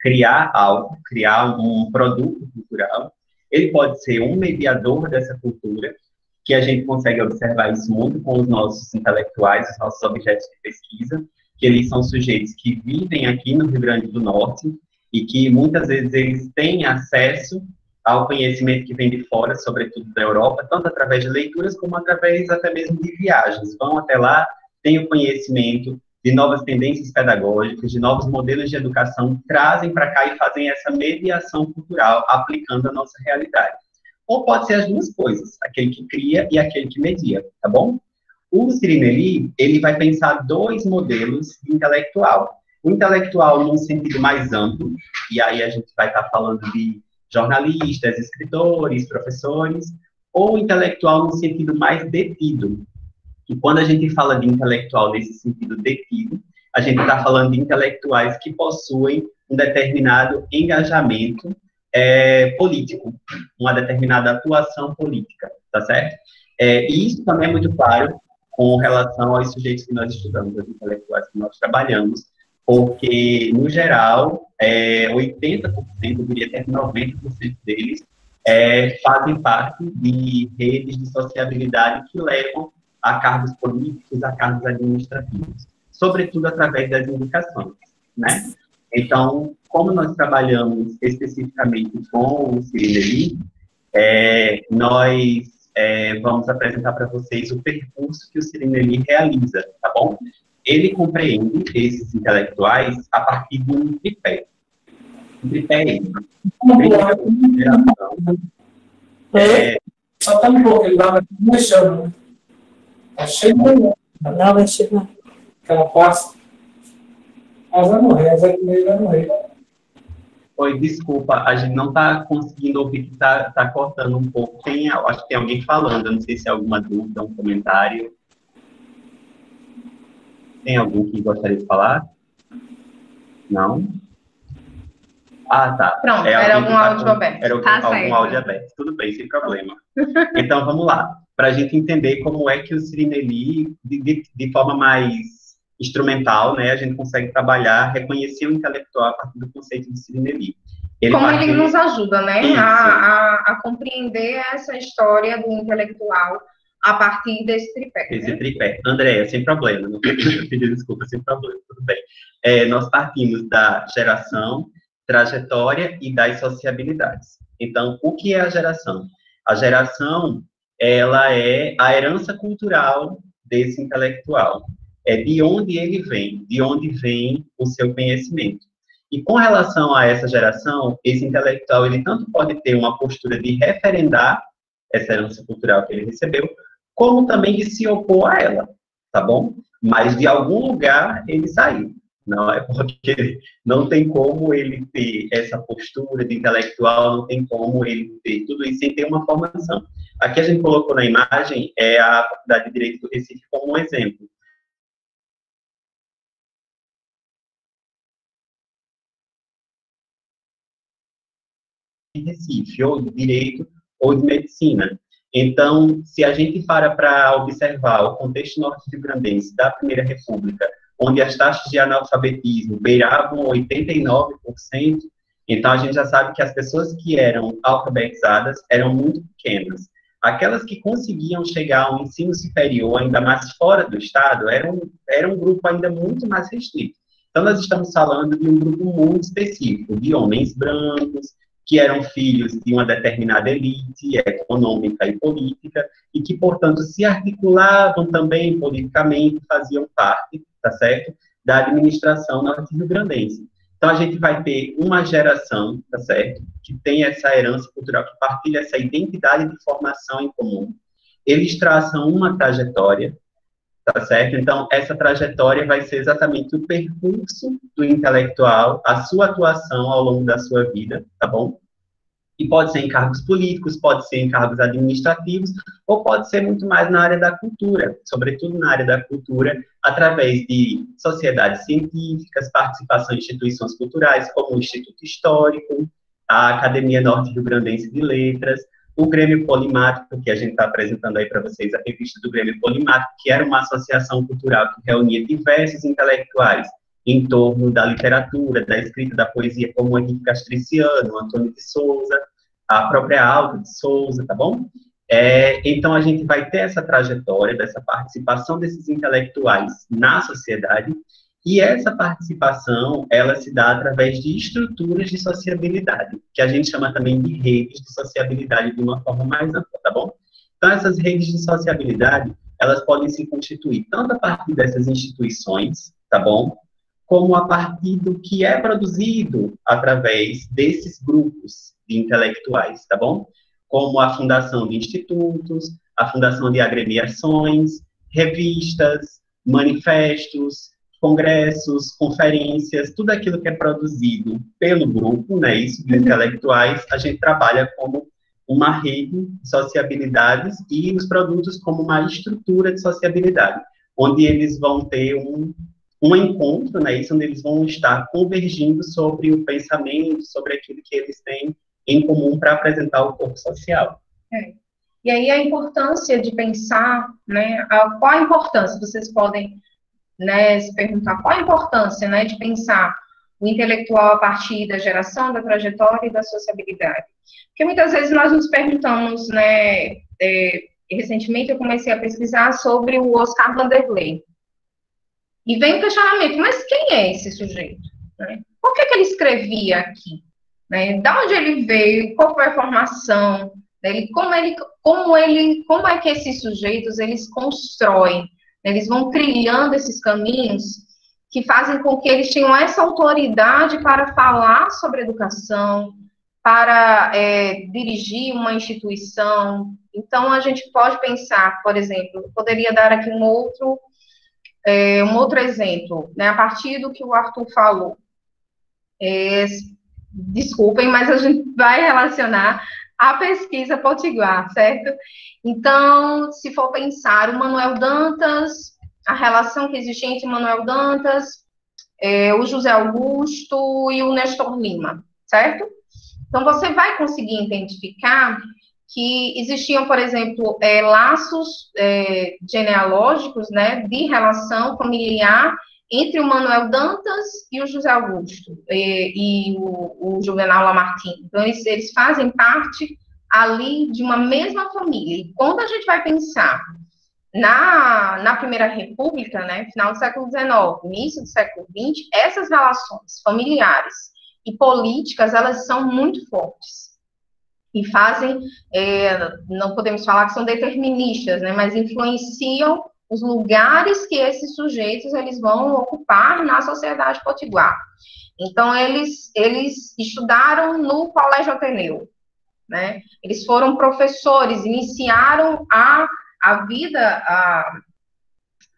criar algo, criar um produto cultural. Ele pode ser um mediador dessa cultura, que a gente consegue observar isso muito com os nossos intelectuais, os nossos objetos de pesquisa, que eles são sujeitos que vivem aqui no Rio Grande do Norte e que muitas vezes eles têm acesso ao conhecimento que vem de fora, sobretudo da Europa, tanto através de leituras como através até mesmo de viagens. Vão até lá, têm o conhecimento de novas tendências pedagógicas, de novos modelos de educação, trazem para cá e fazem essa mediação cultural aplicando a nossa realidade. Ou pode ser as duas coisas, aquele que cria e aquele que media, tá bom? O Sirinelli, ele vai pensar dois modelos de intelectual. O intelectual num sentido mais amplo, e aí a gente vai estar tá falando de jornalistas, escritores, professores, ou intelectual no sentido mais detido. E quando a gente fala de intelectual nesse sentido detido, a gente está falando de intelectuais que possuem um determinado engajamento é, político, uma determinada atuação política, tá certo? É, e isso também é muito claro com relação aos sujeitos que nós estudamos, os intelectuais que nós trabalhamos, porque, no geral, é, 80%, eu diria até 90% deles, é, fazem parte de redes de sociabilidade que levam a cargos políticos, a cargos administrativos, sobretudo através das indicações, né? Então, como nós trabalhamos especificamente com o Cirineli, é, nós é, vamos apresentar para vocês o percurso que o Cirineli realiza, tá bom? Ele compreende esses intelectuais a partir de um tripé. Um tripé é esse. É, Só tá um pouco, ele vai começando. Tá cheio de Não, vai chegar. Aquela pasta. Mas vai morrer, vai comer, vai morrer. Oi, desculpa, a gente não está conseguindo ouvir que está tá cortando um pouco. Tem, acho que tem alguém falando, eu não sei se é alguma dúvida, um comentário. Tem alguém que gostaria de falar? Não? Ah, tá. Pronto, é era algum tá áudio com, aberto. Era tá algum certo. áudio aberto. Tudo bem, sem problema. então, vamos lá. Para a gente entender como é que o Sirineli, de, de, de forma mais instrumental, né, a gente consegue trabalhar, reconhecer o intelectual a partir do conceito de Sirinelli. Ele Como ele nos ajuda, né, a, a, a, compreender essa história do intelectual a partir desse tripé. Esse né? tripé. Andréia, sem problema, não pedir desculpa, sem problema, tudo bem. É, nós partimos da geração, trajetória e das sociabilidades. Então, o que é a geração? A geração, ela é a herança cultural desse intelectual é de onde ele vem, de onde vem o seu conhecimento. E com relação a essa geração, esse intelectual, ele tanto pode ter uma postura de referendar essa herança cultural que ele recebeu, como também de se opor a ela, tá bom? Mas de algum lugar ele saiu. Não é porque não tem como ele ter essa postura de intelectual, não tem como ele ter tudo isso sem ter uma formação. Aqui a gente colocou na imagem é a Faculdade de Direito do Recife como um exemplo. de Recife, ou de Direito, ou de Medicina. Então, se a gente para para observar o contexto norte-grandense da Primeira República, onde as taxas de analfabetismo beiravam 89%, então a gente já sabe que as pessoas que eram alfabetizadas eram muito pequenas. Aquelas que conseguiam chegar a um ensino superior, ainda mais fora do Estado, eram, era um grupo ainda muito mais restrito. Então, nós estamos falando de um grupo muito específico, de homens brancos, que eram filhos de uma determinada elite econômica e política, e que, portanto, se articulavam também politicamente, faziam parte, tá certo, da administração norte-rio-grandense. Então, a gente vai ter uma geração, tá certo, que tem essa herança cultural, que partilha essa identidade de formação em comum. Eles traçam uma trajetória, tá certo? Então, essa trajetória vai ser exatamente o percurso do intelectual, a sua atuação ao longo da sua vida, tá bom? E pode ser em cargos políticos, pode ser em cargos administrativos, ou pode ser muito mais na área da cultura, sobretudo na área da cultura, através de sociedades científicas, participação em instituições culturais, como o Instituto Histórico, a Academia Norte Rio Grandense de Letras, o Grêmio Polimático, que a gente está apresentando aí para vocês, a revista do Grêmio Polimático, que era uma associação cultural que reunia diversos intelectuais em torno da literatura, da escrita, da poesia, como Henrique Castriciano, Antônio de Souza, a própria Alta de Souza, tá bom? É, então, a gente vai ter essa trajetória dessa participação desses intelectuais na sociedade e essa participação, ela se dá através de estruturas de sociabilidade, que a gente chama também de redes de sociabilidade de uma forma mais ampla, tá bom? Então, essas redes de sociabilidade, elas podem se constituir tanto a partir dessas instituições, tá bom? Como a partir do que é produzido através desses grupos de intelectuais, tá bom? Como a fundação de institutos, a fundação de agremiações, revistas, manifestos, congressos, conferências, tudo aquilo que é produzido pelo grupo, né, isso, de intelectuais, a gente trabalha como uma rede de sociabilidades e os produtos como uma estrutura de sociabilidade, onde eles vão ter um, um encontro, né, isso, onde eles vão estar convergindo sobre o pensamento, sobre aquilo que eles têm em comum para apresentar o corpo social. É. E aí a importância de pensar, né, a, qual a importância, vocês podem né, se perguntar qual a importância né, de pensar o intelectual a partir da geração, da trajetória e da sociabilidade. Porque muitas vezes nós nos perguntamos, né, é, recentemente eu comecei a pesquisar sobre o Oscar Vanderlei. E vem o questionamento, mas quem é esse sujeito? Né? Por que, que ele escrevia aqui? Né? Da onde ele veio? Qual foi a formação? Ele, como, ele, como, ele, como é que esses sujeitos eles constroem? Eles vão trilhando esses caminhos que fazem com que eles tenham essa autoridade para falar sobre educação, para é, dirigir uma instituição. Então, a gente pode pensar, por exemplo, poderia dar aqui um outro, é, um outro exemplo, né, a partir do que o Arthur falou. É, desculpem, mas a gente vai relacionar a pesquisa Potiguar, certo? Então, se for pensar o Manuel Dantas, a relação que existe entre Manuel Dantas, é, o José Augusto e o Nestor Lima, certo? Então, você vai conseguir identificar que existiam, por exemplo, é, laços é, genealógicos, né, de relação familiar entre o Manuel Dantas e o José Augusto, e, e o, o, Juvenal Lamartine. Então, eles, eles fazem parte ali de uma mesma família. E quando a gente vai pensar na, na Primeira República, né, final do século XIX, início do século XX, essas relações familiares e políticas, elas são muito fortes. E fazem, é, não podemos falar que são deterministas, né, mas influenciam os lugares que esses sujeitos eles vão ocupar na sociedade potiguar. Então, eles, eles estudaram no Colégio Ateneu, né? Eles foram professores, iniciaram a a vida, a,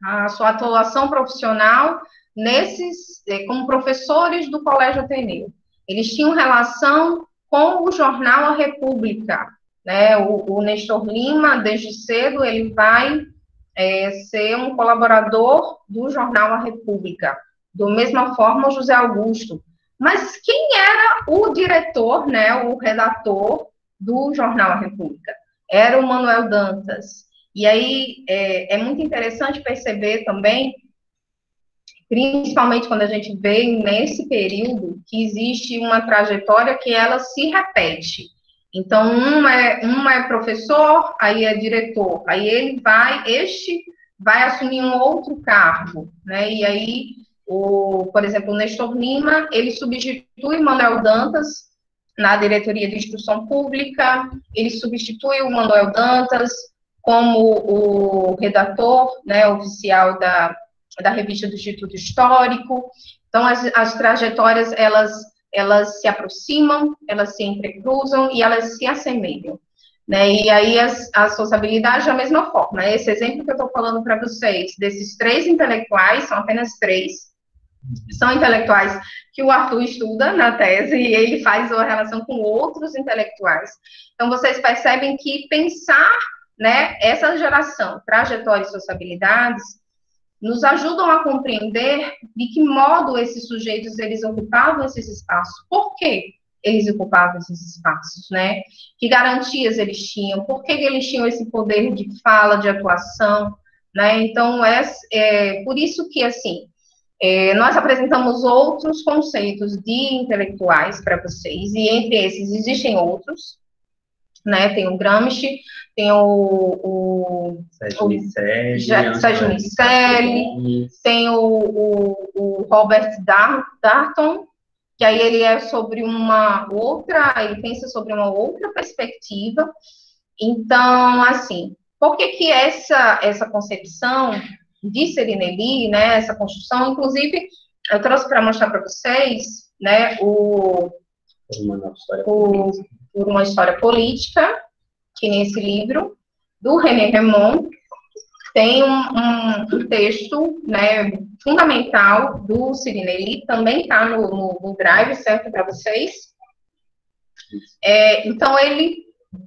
a sua atuação profissional nesses, eh, como professores do Colégio Ateneu. Eles tinham relação com o jornal A República, né? O, o Nestor Lima, desde cedo, ele vai é, ser um colaborador do jornal A República. Do mesma forma, José Augusto. Mas quem era o diretor, né, o redator do jornal A República? Era o Manuel Dantas. E aí é, é muito interessante perceber também, principalmente quando a gente vê nesse período, que existe uma trajetória que ela se repete. Então, um é, um é professor, aí é diretor, aí ele vai, este vai assumir um outro cargo, né? E aí, o, por exemplo, o Nestor Lima, ele substitui Manuel Dantas na diretoria de instrução pública, ele substitui o Manuel Dantas como o redator né, oficial da, da revista do Instituto Histórico. Então, as, as trajetórias, elas, elas se aproximam, elas se entrecruzam e elas se assemelham. Né? E aí, as, a sociabilidade da mesma forma. Esse exemplo que eu estou falando para vocês, desses três intelectuais, são apenas três, são intelectuais que o Arthur estuda na tese e ele faz uma relação com outros intelectuais. Então, vocês percebem que pensar né, essa geração, trajetória e sociabilidades, nos ajudam a compreender de que modo esses sujeitos eles ocupavam esses espaços, por que eles ocupavam esses espaços, né? Que garantias eles tinham, por que eles tinham esse poder de fala, de atuação, né? Então, é, é por isso que, assim, é, nós apresentamos outros conceitos de intelectuais para vocês, e entre esses existem outros, né? Tem o Gramsci, tem o, o Sérgio Miceli, tem o, o, o Robert Darton, que aí ele é sobre uma outra, ele pensa sobre uma outra perspectiva. Então, assim, por que que essa, essa concepção de Serinelli, né, essa construção, inclusive, eu trouxe para mostrar para vocês, né, o, o por uma história política, que nesse livro, do René Remond, tem um, um, um texto né, fundamental do Sirinelli, também está no, no, no, Drive, certo, para vocês? É, então, ele,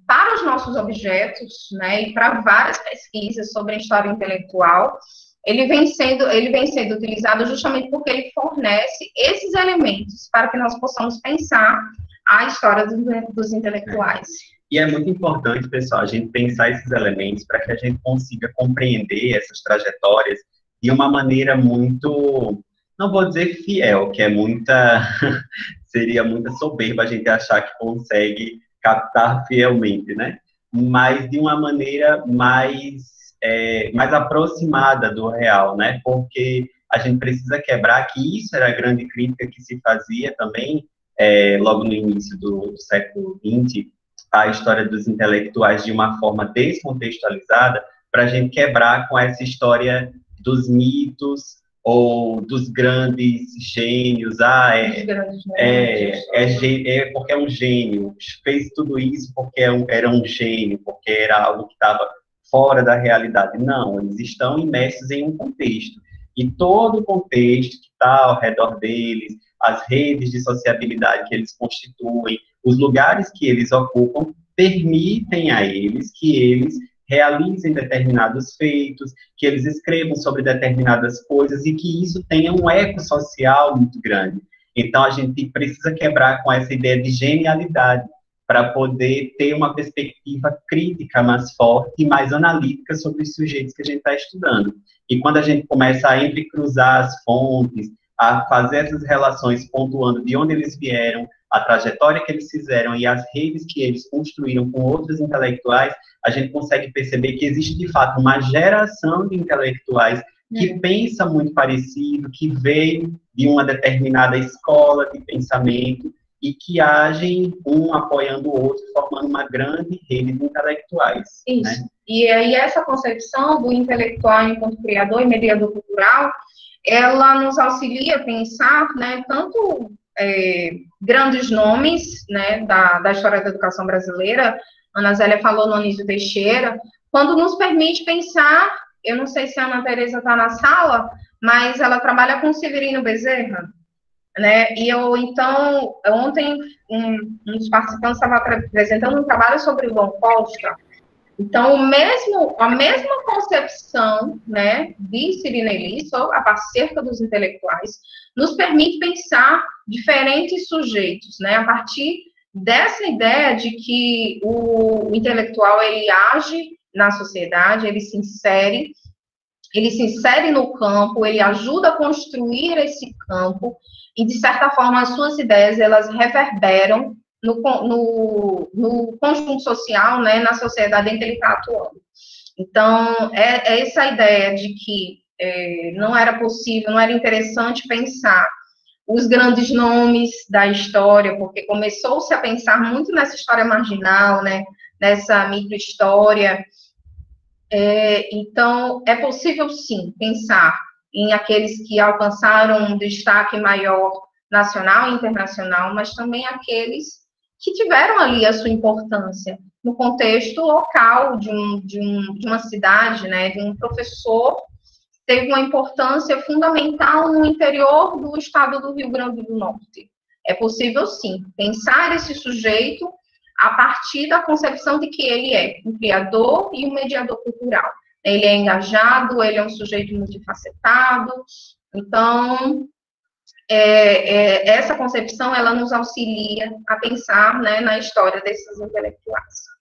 para os nossos objetos, né, e para várias pesquisas sobre a história intelectual, ele vem sendo, ele vem sendo utilizado justamente porque ele fornece esses elementos para que nós possamos pensar a história dos, dos intelectuais. E é muito importante, pessoal, a gente pensar esses elementos para que a gente consiga compreender essas trajetórias de uma maneira muito, não vou dizer fiel, que é muita, seria muita soberba a gente achar que consegue captar fielmente, né? Mas de uma maneira mais, é, mais aproximada do real, né? Porque a gente precisa quebrar que isso era a grande crítica que se fazia também é, logo no início do, do século XX, a história dos intelectuais de uma forma descontextualizada, para a gente quebrar com essa história dos mitos ou dos grandes gênios. Ah, é, é, é, é, porque é um gênio, fez tudo isso porque é era um gênio, porque era algo que estava fora da realidade. Não, eles estão imersos em um contexto. E todo o contexto que está ao redor deles, as redes de sociabilidade que eles constituem, os lugares que eles ocupam, permitem a eles que eles realizem determinados feitos, que eles escrevam sobre determinadas coisas e que isso tenha um eco social muito grande. Então, a gente precisa quebrar com essa ideia de genialidade para poder ter uma perspectiva crítica mais forte e mais analítica sobre os sujeitos que a gente está estudando. E quando a gente começa a entrecruzar as fontes, a fazer essas relações pontuando de onde eles vieram, a trajetória que eles fizeram e as redes que eles construíram com outros intelectuais, a gente consegue perceber que existe de fato uma geração de intelectuais que é. pensa muito parecido, que veio de uma determinada escola de pensamento e que agem um apoiando o outro, formando uma grande rede de intelectuais. Isso. Né? E aí essa concepção do intelectual enquanto criador e mediador cultural, ela nos auxilia a pensar, né, tanto é, grandes nomes, né, da, da história da educação brasileira, Ana Zélia falou no Anísio Teixeira, quando nos permite pensar, eu não sei se a Ana Tereza está na sala, mas ela trabalha com Severino Bezerra, né, e eu, então, ontem, um, um dos participantes estava apresentando um trabalho sobre o João Costa, então, o mesmo, a mesma concepção né, de Sirineli acerca dos intelectuais nos permite pensar diferentes sujeitos, né, a partir dessa ideia de que o intelectual ele age na sociedade, ele se insere, ele se insere no campo, ele ajuda a construir esse campo e de certa forma as suas ideias elas reverberam no, no, no conjunto social, né, na sociedade em que ele está atuando. Então, é, é, essa ideia de que é, não era possível, não era interessante pensar os grandes nomes da história, porque começou-se a pensar muito nessa história marginal, né, nessa microhistória. É, então, é possível, sim, pensar em aqueles que alcançaram um destaque maior nacional e internacional, mas também aqueles que tiveram ali a sua importância no contexto local de, um, de, um, de uma cidade, né, de um professor, teve uma importância fundamental no interior do estado do Rio Grande do Norte. É possível, sim, pensar esse sujeito a partir da concepção de que ele é um criador e um mediador cultural. Ele é engajado, ele é um sujeito multifacetado, então, é, é, essa concepção ela nos auxilia a pensar né, na história desses intelectuais.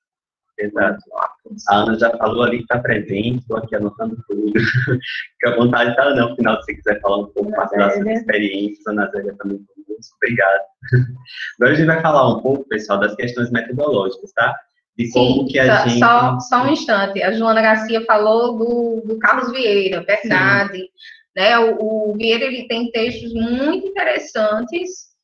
Exato. A Ana já falou ali que está presente, estou aqui anotando tudo. Fique à vontade, tá, não, no final, se você quiser falar um pouco mais das suas experiências, Ana Zélia também conosco, obrigado. Agora a gente vai falar um pouco, pessoal, das questões metodológicas, tá? De como Sim, que a só, gente... Só, só um instante, a Joana Garcia falou do, do Carlos Vieira, verdade. Sim. Né? O, o Vieira ele tem textos muito interessantes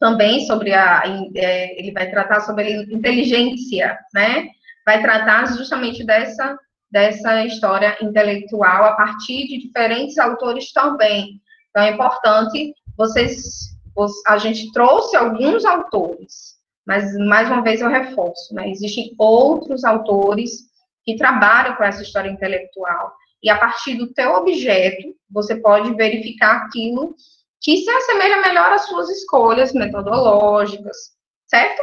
também sobre a, é, ele vai tratar sobre inteligência, né? Vai tratar justamente dessa dessa história intelectual a partir de diferentes autores também. Então é importante vocês, a gente trouxe alguns autores, mas mais uma vez eu reforço, né? Existem outros autores que trabalham com essa história intelectual e a partir do teu objeto, você pode verificar aquilo que se assemelha melhor às suas escolhas metodológicas, certo?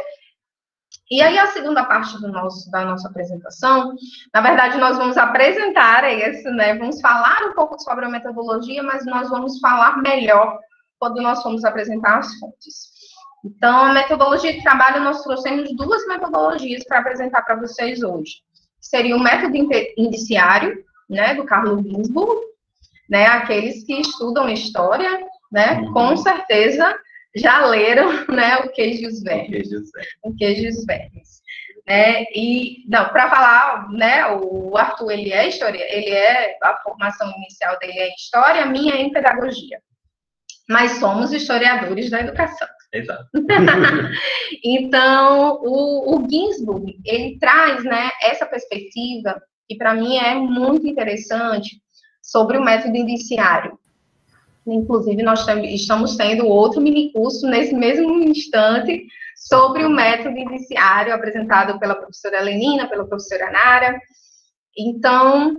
E aí, a segunda parte do nosso, da nossa apresentação, na verdade, nós vamos apresentar isso, né? Vamos falar um pouco sobre a metodologia, mas nós vamos falar melhor quando nós formos apresentar as fontes. Então, a metodologia de trabalho, nós trouxemos duas metodologias para apresentar para vocês hoje. Seria o método indiciário, né, do Carlos Ginsburg, né, aqueles que estudam história, né, uhum. com certeza já leram, né, o Queijo e os Vermes. O Queijo e os Vermes. É, e, não, para falar, né, o Arthur, ele é história, ele é, a formação inicial dele é em história, a minha é em pedagogia. Mas somos historiadores da educação. Exato. então, o, o Ginsburg, ele traz, né, essa perspectiva, que para mim é muito interessante, sobre o método indiciário. Inclusive, nós estamos tendo outro mini curso nesse mesmo instante sobre o método indiciário apresentado pela professora Lenina, pela professora Nara. Então,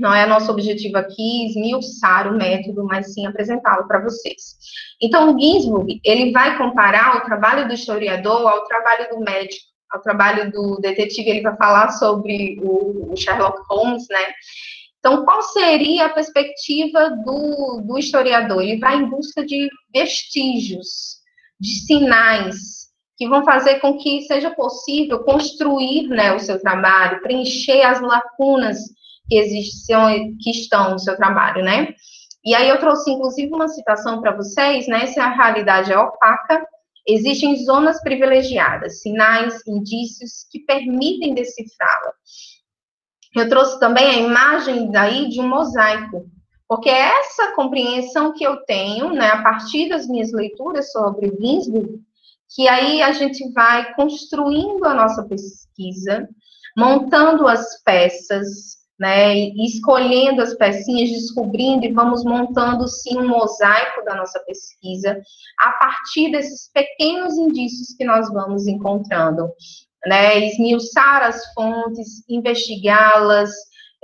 não é nosso objetivo aqui esmiuçar o método, mas sim apresentá-lo para vocês. Então, o Ginsburg, ele vai comparar o trabalho do historiador ao trabalho do médico, ao trabalho do detetive, ele vai falar sobre o Sherlock Holmes, né? Então, qual seria a perspectiva do, do historiador? Ele vai em busca de vestígios, de sinais, que vão fazer com que seja possível construir né, o seu trabalho, preencher as lacunas que existem, que estão no seu trabalho, né? E aí eu trouxe, inclusive, uma citação para vocês, né? Se a realidade é opaca, existem zonas privilegiadas, sinais, indícios que permitem decifrá-la. Eu trouxe também a imagem daí de um mosaico, porque é essa compreensão que eu tenho, né, a partir das minhas leituras sobre Ginsburg, que aí a gente vai construindo a nossa pesquisa, montando as peças, né, escolhendo as pecinhas, descobrindo e vamos montando sim um mosaico da nossa pesquisa a partir desses pequenos indícios que nós vamos encontrando né, esmiuçar as fontes, investigá-las,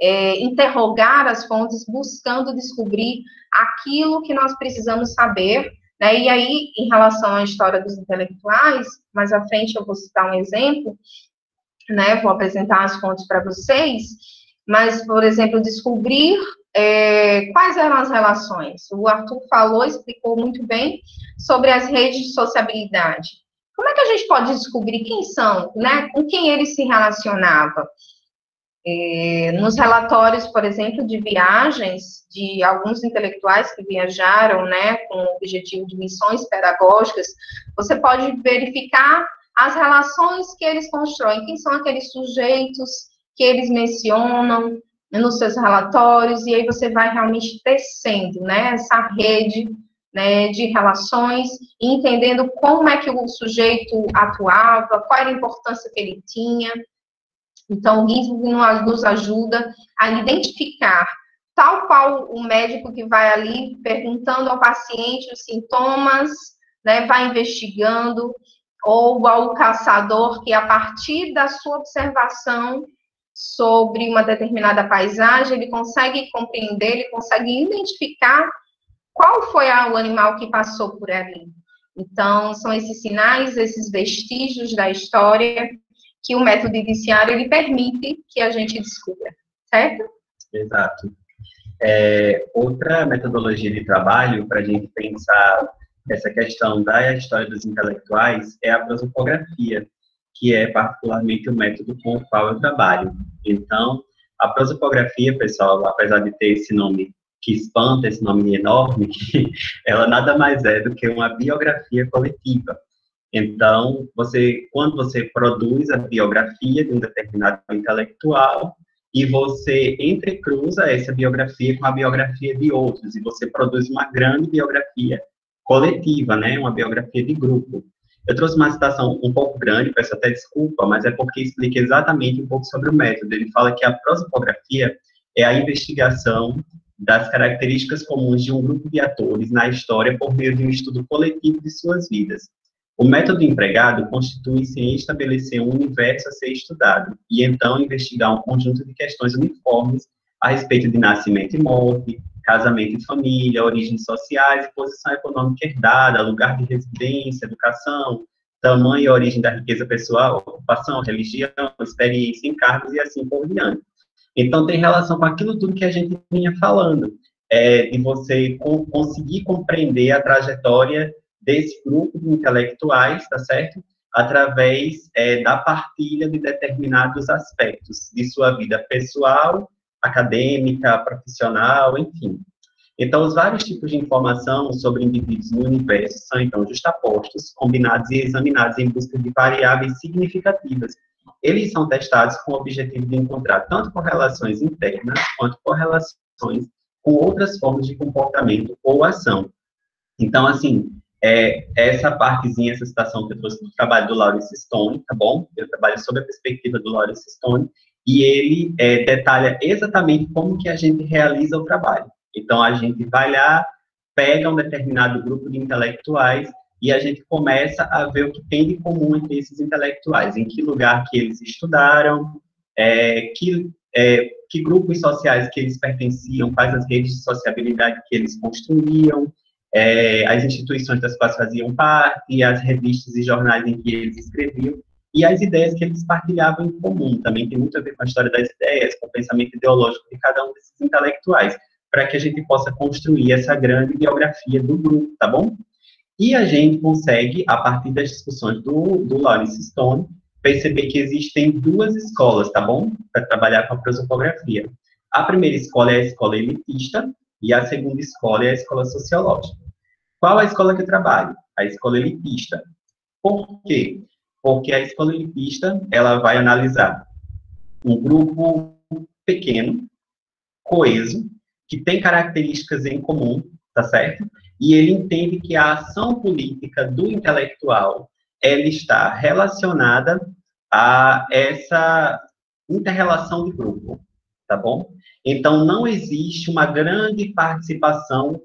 é, interrogar as fontes, buscando descobrir aquilo que nós precisamos saber. Né, e aí, em relação à história dos intelectuais, mais à frente eu vou citar um exemplo, né, vou apresentar as fontes para vocês, mas, por exemplo, descobrir é, quais eram as relações. O Arthur falou, explicou muito bem sobre as redes de sociabilidade. Como é que a gente pode descobrir quem são, né? Com quem ele se relacionava? É, nos relatórios, por exemplo, de viagens de alguns intelectuais que viajaram, né, com o objetivo de missões pedagógicas, você pode verificar as relações que eles constroem, quem são aqueles sujeitos que eles mencionam nos seus relatórios, e aí você vai realmente tecendo, né, essa rede né, de relações, entendendo como é que o sujeito atuava, qual era a importância que ele tinha. Então, o Ginsburg nos ajuda a identificar, tal qual o médico que vai ali perguntando ao paciente os sintomas, né, vai investigando, ou ao caçador que, a partir da sua observação sobre uma determinada paisagem, ele consegue compreender, ele consegue identificar qual foi o animal que passou por ali. Então, são esses sinais, esses vestígios da história que o método indiciário ele permite que a gente descubra, certo? Exato. É, outra metodologia de trabalho para a gente pensar essa questão da história dos intelectuais é a prosopografia, que é particularmente o método com o qual eu trabalho. Então, a prosopografia, pessoal, apesar de ter esse nome que espanta esse nome enorme, ela nada mais é do que uma biografia coletiva. Então, você, quando você produz a biografia de um determinado intelectual e você entrecruza essa biografia com a biografia de outros e você produz uma grande biografia coletiva, né, uma biografia de grupo. Eu trouxe uma citação um pouco grande, peço até desculpa, mas é porque explica exatamente um pouco sobre o método. Ele fala que a prosopografia é a investigação das características comuns de um grupo de atores na história por meio de um estudo coletivo de suas vidas. O método empregado constitui-se em estabelecer um universo a ser estudado e então investigar um conjunto de questões uniformes a respeito de nascimento e morte, casamento e família, origens sociais, posição econômica herdada, lugar de residência, educação, tamanho e origem da riqueza pessoal, ocupação, religião, experiência em cargos e assim por diante. Então, tem relação com aquilo tudo que a gente vinha falando, é, de você co conseguir compreender a trajetória desse grupo de intelectuais, tá certo? Através é, da partilha de determinados aspectos de sua vida pessoal, acadêmica, profissional, enfim. Então, os vários tipos de informação sobre indivíduos no universo são, então, justapostos, combinados e examinados em busca de variáveis significativas. Eles são testados com o objetivo de encontrar tanto correlações internas quanto correlações com outras formas de comportamento ou ação. Então, assim, é, essa partezinha, essa citação que eu trouxe do trabalho do Lawrence Stone, tá bom? Eu trabalho sob a perspectiva do Lawrence Stone, e ele é, detalha exatamente como que a gente realiza o trabalho. Então, a gente vai lá, pega um determinado grupo de intelectuais e a gente começa a ver o que tem de comum entre esses intelectuais, em que lugar que eles estudaram, é, que, é, que grupos sociais que eles pertenciam, quais as redes de sociabilidade que eles construíam, é, as instituições das quais faziam parte, as revistas e jornais em que eles escreviam, e as ideias que eles partilhavam em comum. Também tem muito a ver com a história das ideias, com o pensamento ideológico de cada um desses intelectuais para que a gente possa construir essa grande biografia do grupo, tá bom? E a gente consegue, a partir das discussões do, do Lawrence Stone, perceber que existem duas escolas, tá bom? Para trabalhar com a prosopografia. A primeira escola é a escola elitista e a segunda escola é a escola sociológica. Qual a escola que eu trabalho? A escola elitista. Por quê? Porque a escola elitista, ela vai analisar um grupo pequeno, coeso, que tem características em comum, tá certo? E ele entende que a ação política do intelectual ela está relacionada a essa interrelação de grupo, tá bom? Então não existe uma grande participação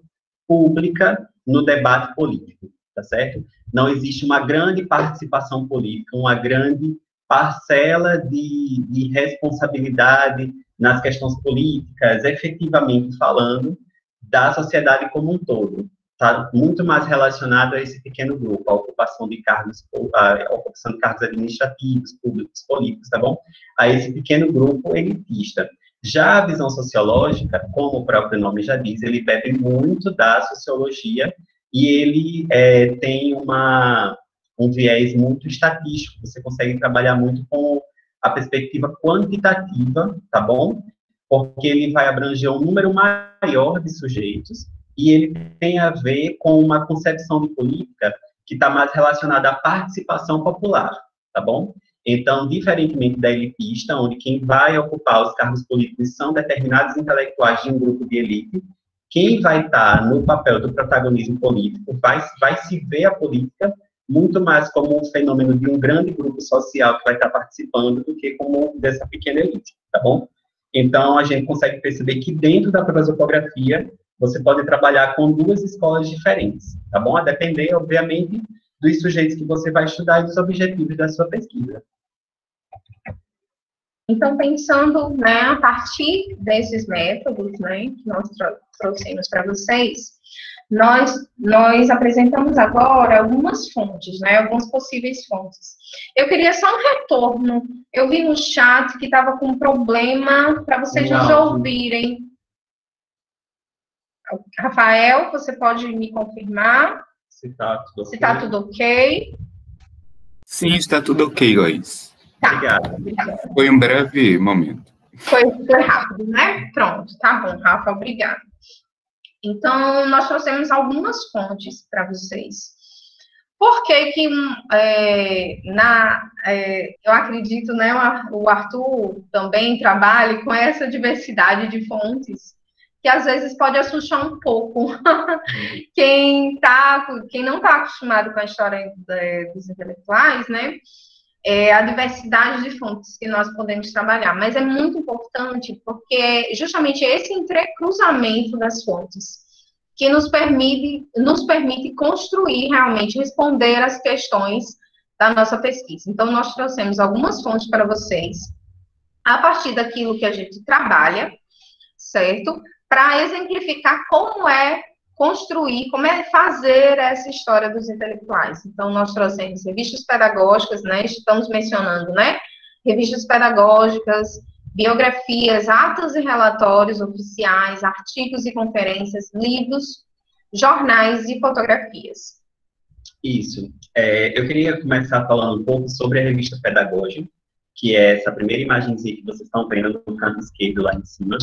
pública no debate político, tá certo? Não existe uma grande participação política, uma grande parcela de, de responsabilidade nas questões políticas, efetivamente falando, da sociedade como um todo. Está muito mais relacionado a esse pequeno grupo, a ocupação de cargos, a ocupação de cargos administrativos, públicos, políticos, tá bom? A esse pequeno grupo elitista. Já a visão sociológica, como o próprio nome já diz, ele bebe muito da sociologia e ele é, tem uma, um viés muito estatístico. Você consegue trabalhar muito com a perspectiva quantitativa, tá bom? Porque ele vai abranger um número maior de sujeitos e ele tem a ver com uma concepção de política que está mais relacionada à participação popular, tá bom? Então, diferentemente da elitista, onde quem vai ocupar os cargos políticos são determinados intelectuais de um grupo de elite, quem vai estar no papel do protagonismo político vai, vai se ver a política muito mais como um fenômeno de um grande grupo social que vai estar participando do que como dessa pequena elite, tá bom? Então, a gente consegue perceber que dentro da prosopografia, você pode trabalhar com duas escolas diferentes, tá bom? A depender, obviamente, dos sujeitos que você vai estudar e dos objetivos da sua pesquisa. Então, pensando né, a partir desses métodos né, que nós trouxemos para vocês, nós, nós apresentamos agora algumas fontes, né, algumas possíveis fontes. Eu queria só um retorno. Eu vi no chat que estava com problema para vocês Não. nos ouvirem. Rafael, você pode me confirmar? Se está tudo, tá tudo ok. Sim, está tudo ok, Lois. Tá. Obrigado. Foi um breve momento. Foi, foi rápido, né? Pronto, tá bom, Rafa, obrigada. Então, nós trouxemos algumas fontes para vocês. Por que que, é, na, é, eu acredito, né, o Arthur também trabalha com essa diversidade de fontes, que às vezes pode assustar um pouco quem, tá, quem não está acostumado com a história de, dos intelectuais, né, é, a diversidade de fontes que nós podemos trabalhar, mas é muito importante porque é justamente esse entrecruzamento das fontes que nos permite, nos permite construir realmente, responder as questões da nossa pesquisa. Então, nós trouxemos algumas fontes para vocês, a partir daquilo que a gente trabalha, certo? Para exemplificar como é construir, como é fazer essa história dos intelectuais. Então, nós trouxemos revistas pedagógicas, né? Estamos mencionando, né? Revistas pedagógicas, biografias, atos e relatórios oficiais, artigos e conferências, livros, jornais e fotografias. Isso. É, eu queria começar falando um pouco sobre a revista Pedagógica, que é essa primeira imagenzinha que vocês estão vendo no canto esquerdo lá em cima,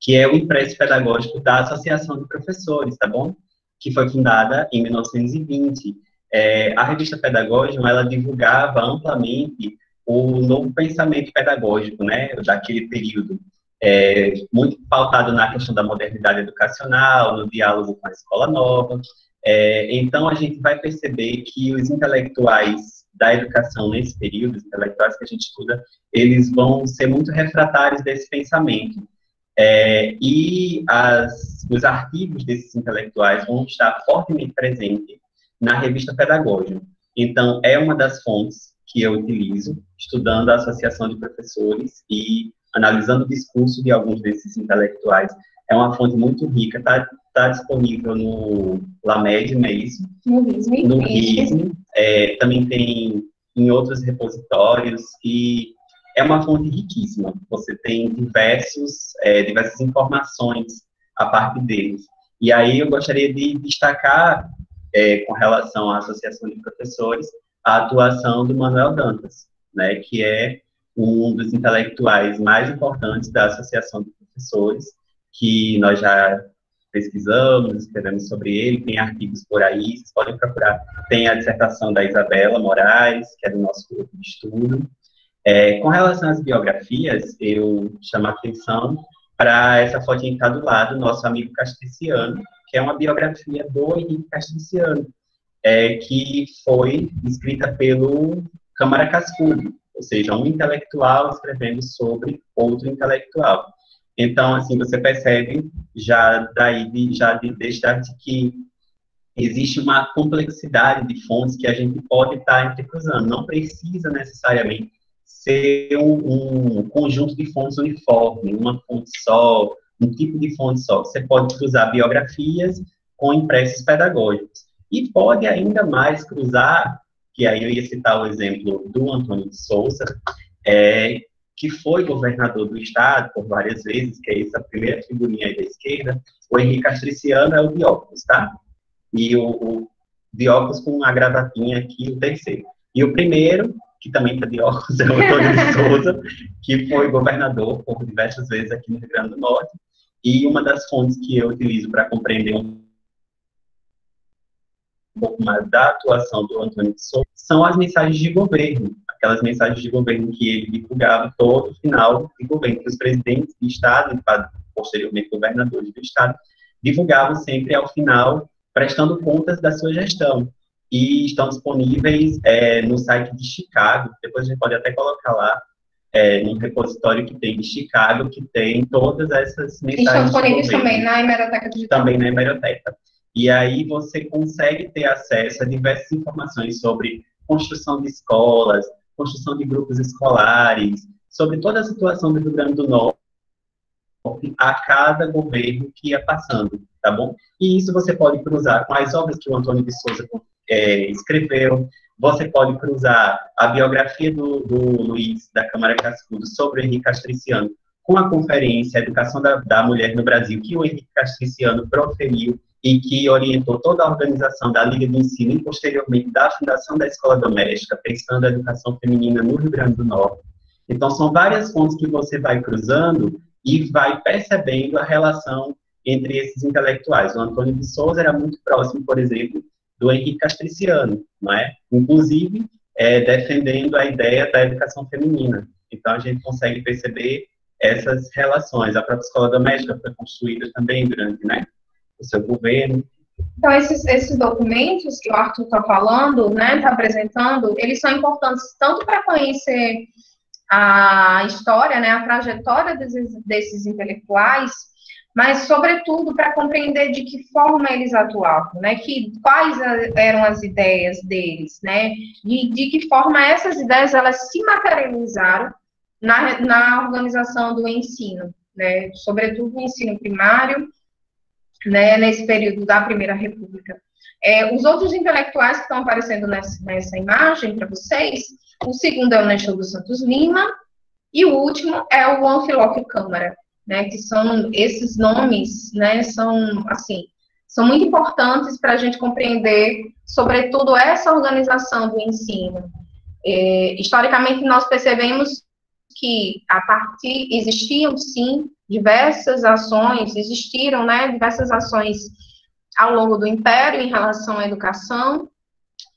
que é o impresso pedagógico da Associação de Professores, tá bom? Que foi fundada em 1920. É, a revista Pedagógica, ela divulgava amplamente o novo pensamento pedagógico, né, daquele período, é, muito pautado na questão da modernidade educacional, no diálogo com a escola nova. É, então, a gente vai perceber que os intelectuais da educação nesse período, os intelectuais que a gente estuda, eles vão ser muito refratários desse pensamento. É, e as, os artigos desses intelectuais vão estar fortemente presentes na revista Pedagógica. Então, é uma das fontes que eu utilizo, estudando a Associação de Professores e analisando o discurso de alguns desses intelectuais. É uma fonte muito rica, está tá disponível no LAMED mesmo, no RISM, no RISM é, também tem em outros repositórios, e é uma fonte riquíssima. Você tem diversos, é, diversas informações a partir deles. E aí eu gostaria de destacar, é, com relação à Associação de Professores, a atuação do Manuel Dantas, né, que é um dos intelectuais mais importantes da Associação de Professores, que nós já pesquisamos, escrevemos sobre ele, tem artigos por aí, vocês podem procurar. Tem a dissertação da Isabela Moraes, que é do nosso grupo de estudo. É, com relação às biografias, eu chamo a atenção para essa fotinha que está do lado, nosso amigo Castriciano, que é uma biografia do Henrique Castriciano, é, que foi escrita pelo Câmara Cascudo, ou seja, um intelectual escrevendo sobre outro intelectual. Então, assim, você percebe já daí, já de, deixar de que existe uma complexidade de fontes que a gente pode estar entrecruzando. Não precisa necessariamente ser um, um, conjunto de fontes uniforme, uma fonte só, um tipo de fonte só. Você pode cruzar biografias com impressos pedagógicos. E pode ainda mais cruzar, que aí eu ia citar o exemplo do Antônio de Souza, é, que foi governador do estado por várias vezes, que é essa primeira figurinha aí da esquerda, o Henrique Castriciano é o Dióculos, tá? E o, o com a gravatinha aqui, o terceiro. E o primeiro, que também tá Dióculos, é o Antônio de Souza, que foi governador por diversas vezes aqui no Rio Grande do Norte. E uma das fontes que eu utilizo para compreender um pouco mais da atuação do Antônio de Souza são as mensagens de governo, aquelas mensagens de governo que ele divulgava todo final de governo, que os presidentes de Estado, posteriormente governadores do Estado, divulgavam sempre ao final, prestando contas da sua gestão. E estão disponíveis é, no site de Chicago, depois a gente pode até colocar lá, é, num repositório que tem de Chicago, que tem todas essas mensagens. Estão disponíveis também na hemeroteca digital. Também na hemeroteca. E aí você consegue ter acesso a diversas informações sobre construção de escolas, construção de grupos escolares, sobre toda a situação do Rio Grande do Norte a cada governo que ia passando, tá bom? E isso você pode cruzar com as obras que o Antônio de Souza é, escreveu, você pode cruzar a biografia do, do Luiz, da Câmara Cascudo, sobre o Henrique Castriciano, com a conferência Educação da, da Mulher no Brasil, que o Henrique Castriciano proferiu e que orientou toda a organização da Liga de Ensino e, posteriormente, da Fundação da Escola Doméstica, pensando a educação feminina no Rio Grande do Norte. Então, são várias fontes que você vai cruzando e vai percebendo a relação entre esses intelectuais. O Antônio de Souza era muito próximo, por exemplo, do Henrique Castriciano, não é? Inclusive, é, defendendo a ideia da educação feminina. Então, a gente consegue perceber essas relações. A própria escola doméstica foi construída também durante, né, o seu governo. Então, esses, esses documentos que o Arthur está falando, né, está apresentando, eles são importantes tanto para conhecer a história, né, a trajetória desses, desses intelectuais, mas, sobretudo, para compreender de que forma eles atuavam, né, que, quais eram as ideias deles, né, e de que forma essas ideias elas se materializaram na, na organização do ensino, né, sobretudo o ensino primário, né, nesse período da Primeira República. É, os outros intelectuais que estão aparecendo nessa, nessa imagem para vocês, o segundo é o Nestor dos Santos Lima, e o último é o Anfilóquio Câmara, né, que são esses nomes, né, são, assim, são muito importantes para a gente compreender, sobretudo, essa organização do ensino. É, historicamente, nós percebemos que a partir existiam sim diversas ações, existiram, né, diversas ações ao longo do Império em relação à educação,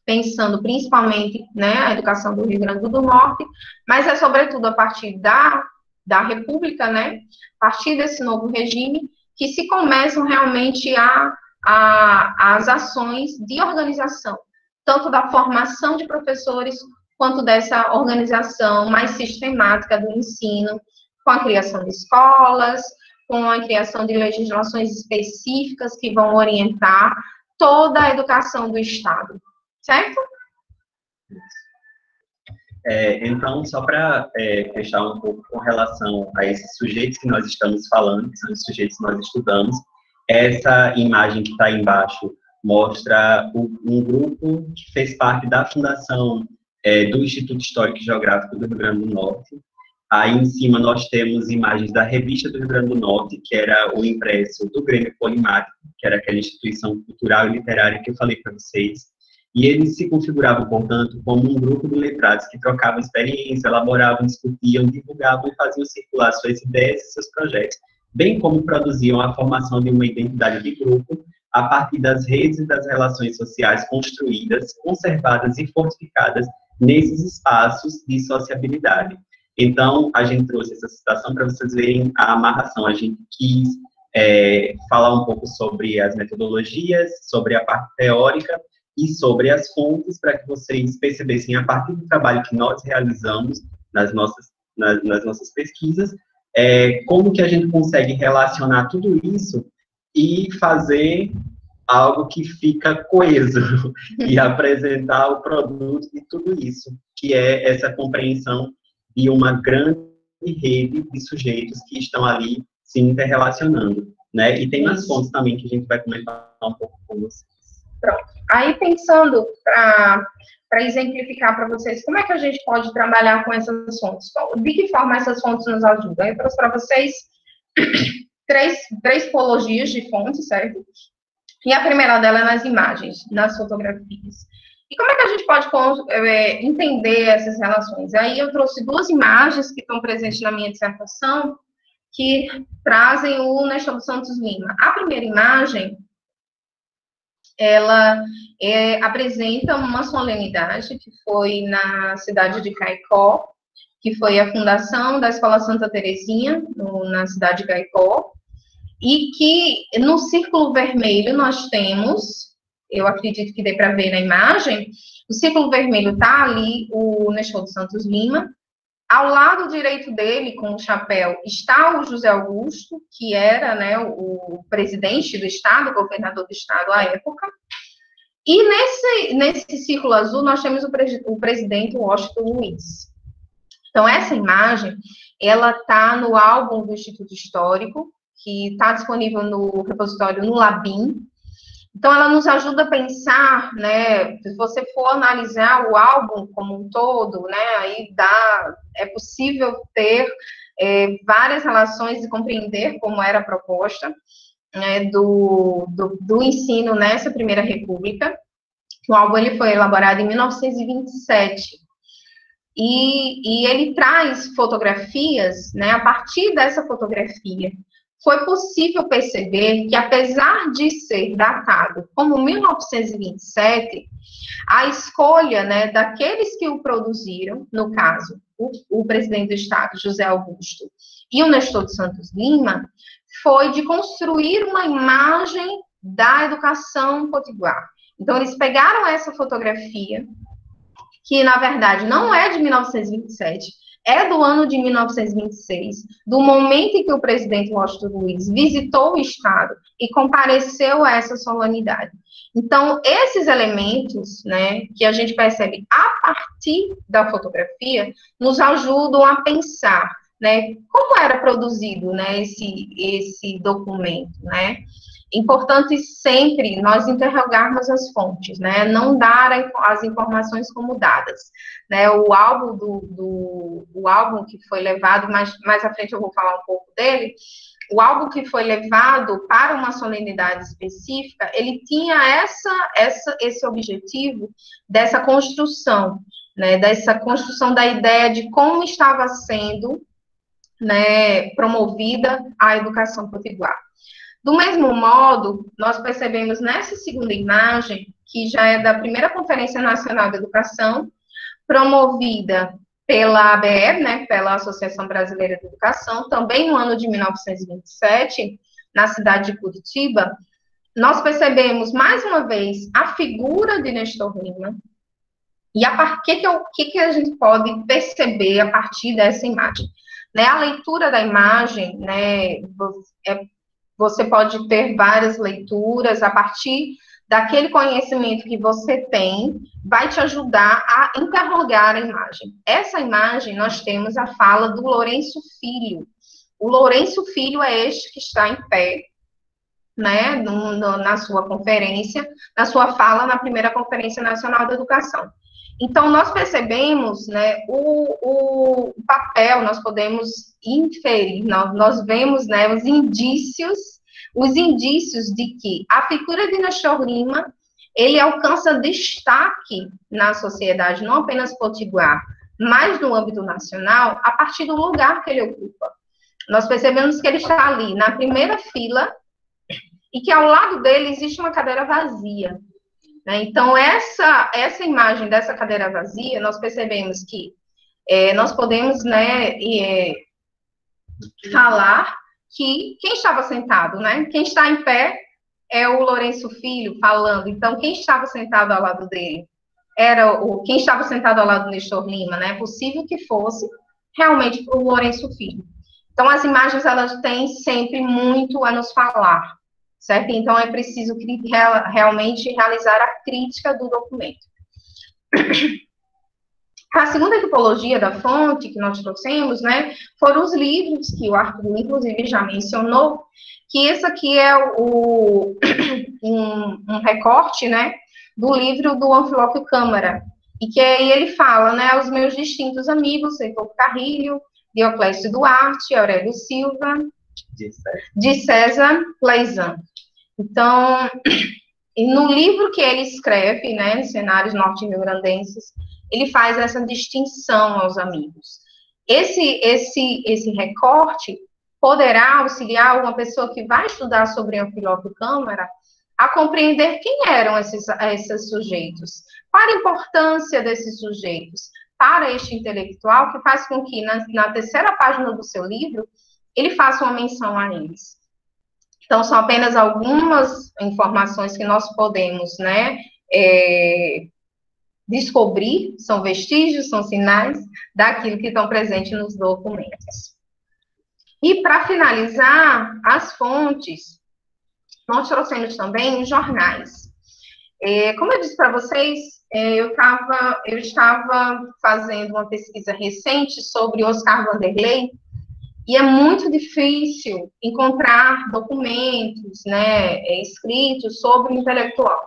pensando principalmente, né, a educação do Rio Grande do Norte, mas é sobretudo a partir da, da República, né, a partir desse novo regime, que se começam realmente a, a, as ações de organização, tanto da formação de professores, quanto dessa organização mais sistemática do ensino, com a criação de escolas, com a criação de legislações específicas que vão orientar toda a educação do Estado, certo? É, então, só para é, fechar um pouco com relação a esses sujeitos que nós estamos falando, que são os sujeitos que nós estudamos, essa imagem que está embaixo mostra o, um grupo que fez parte da fundação é, do Instituto Histórico e Geográfico do Rio Grande do Norte. Aí em cima nós temos imagens da Revista do Rio Grande do Norte, que era o impresso do Grêmio Polimático, que era aquela instituição cultural e literária que eu falei para vocês. E eles se configuravam, portanto, como um grupo de letrados que trocavam experiência, elaboravam, discutiam, divulgavam e faziam circular suas ideias e seus projetos, bem como produziam a formação de uma identidade de grupo a partir das redes e das relações sociais construídas, conservadas e fortificadas nesses espaços de sociabilidade. Então, a gente trouxe essa citação para vocês verem a amarração. A gente quis é, falar um pouco sobre as metodologias, sobre a parte teórica e sobre as fontes, para que vocês percebessem, a partir do trabalho que nós realizamos nas nossas, nas, nas nossas pesquisas, é, como que a gente consegue relacionar tudo isso e fazer algo que fica coeso e apresentar o produto de tudo isso, que é essa compreensão de uma grande rede de sujeitos que estão ali se interrelacionando, né? E tem as fontes também que a gente vai comentar um pouco com vocês. Pronto. Aí pensando para exemplificar para vocês como é que a gente pode trabalhar com essas fontes. De que forma essas fontes nos ajudam? Eu trouxe para vocês três, três tipologias de fontes, certo? E a primeira dela é nas imagens, nas fotografias. E como é que a gente pode é, entender essas relações? Aí eu trouxe duas imagens que estão presentes na minha dissertação, que trazem o Nestor Santos Lima. A primeira imagem, ela é, apresenta uma solenidade que foi na cidade de Caicó, que foi a fundação da Escola Santa Terezinha, no, na cidade de Caicó, e que no círculo vermelho nós temos, eu acredito que dê para ver na imagem, o círculo vermelho está ali, o Nestor Santos Lima, ao lado direito dele, com o chapéu, está o José Augusto, que era né, o presidente do Estado, governador do Estado à época. E nesse, nesse círculo azul, nós temos o, pre o presidente Washington Luiz. Então, essa imagem, ela está no álbum do Instituto Histórico, que está disponível no repositório no Labin. Então, ela nos ajuda a pensar, né, se você for analisar o álbum como um todo, né, aí dá, é possível ter é, várias relações e compreender como era a proposta né, do, do, do, ensino nessa primeira república. O álbum ele foi elaborado em 1927 e, e ele traz fotografias, né, a partir dessa fotografia foi possível perceber que, apesar de ser datado como 1927, a escolha né, daqueles que o produziram, no caso, o, o presidente do Estado, José Augusto, e o Nestor de Santos Lima, foi de construir uma imagem da educação potiguar. Então, eles pegaram essa fotografia, que na verdade não é de 1927, é do ano de 1926, do momento em que o presidente Washington Luiz visitou o Estado e compareceu a essa solenidade. Então, esses elementos, né, que a gente percebe a partir da fotografia, nos ajudam a pensar, né, como era produzido, né, esse, esse documento, né, importante sempre nós interrogarmos as fontes, né? Não dar as informações como dadas. Né? O álbum do, do o álbum que foi levado, mais, mais à frente eu vou falar um pouco dele, o algo que foi levado para uma solenidade específica, ele tinha essa, essa, esse objetivo dessa construção, né, dessa construção da ideia de como estava sendo né, promovida a educação potiguar. Do mesmo modo, nós percebemos nessa segunda imagem, que já é da primeira Conferência Nacional de Educação, promovida pela ABE, né, pela Associação Brasileira de Educação, também no ano de 1927, na cidade de Curitiba, nós percebemos mais uma vez a figura de Nestor Lima e a que que, que, que a gente pode perceber a partir dessa imagem. Né, a leitura da imagem, né, é, você pode ter várias leituras a partir daquele conhecimento que você tem, vai te ajudar a interrogar a imagem. Essa imagem, nós temos a fala do Lourenço Filho. O Lourenço Filho é este que está em pé, né, no, no, na sua conferência, na sua fala na primeira Conferência Nacional da Educação. Então, nós percebemos né, o, o papel, nós podemos inferir, nós, nós vemos né, os indícios, os indícios de que a figura de Nestor Lima, ele alcança destaque na sociedade, não apenas potiguar, mas no âmbito nacional, a partir do lugar que ele ocupa. Nós percebemos que ele está ali, na primeira fila, e que ao lado dele existe uma cadeira vazia. Né? Então, essa, essa imagem dessa cadeira vazia, nós percebemos que é, nós podemos né, é, falar que quem estava sentado, né? Quem está em pé é o Lourenço Filho falando. Então, quem estava sentado ao lado dele era o quem estava sentado ao lado do Nestor Lima, né? É possível que fosse realmente o Lourenço Filho. Então, as imagens elas têm sempre muito a nos falar certo? Então, é preciso realmente realizar a crítica do documento. A segunda tipologia da fonte que nós trouxemos, né, foram os livros, que o Arthur, inclusive, já mencionou, que esse aqui é o, um, um recorte, né, do livro do Anfilóquio Câmara, e que aí ele fala, né, os meus distintos amigos, Heitor Carrilho, Dioclésio Duarte, Aurélio Silva, de César Leizan. Então, no livro que ele escreve, né, Cenários Norte-Rio-Grandenses, ele faz essa distinção aos amigos. Esse, esse, esse recorte poderá auxiliar uma pessoa que vai estudar sobre Anfilóquio Câmara a compreender quem eram esses, esses sujeitos, qual a importância desses sujeitos para este intelectual, que faz com que, na, na terceira página do seu livro, ele faça uma menção a eles. Então, são apenas algumas informações que nós podemos, né, é, descobrir, são vestígios, são sinais daquilo que estão presentes nos documentos. E, para finalizar, as fontes, nós trouxemos também jornais. É, como eu disse para vocês, é, eu, tava, eu estava fazendo uma pesquisa recente sobre Oscar Vanderlei, e é muito difícil encontrar documentos, né, é, escritos sobre o intelectual.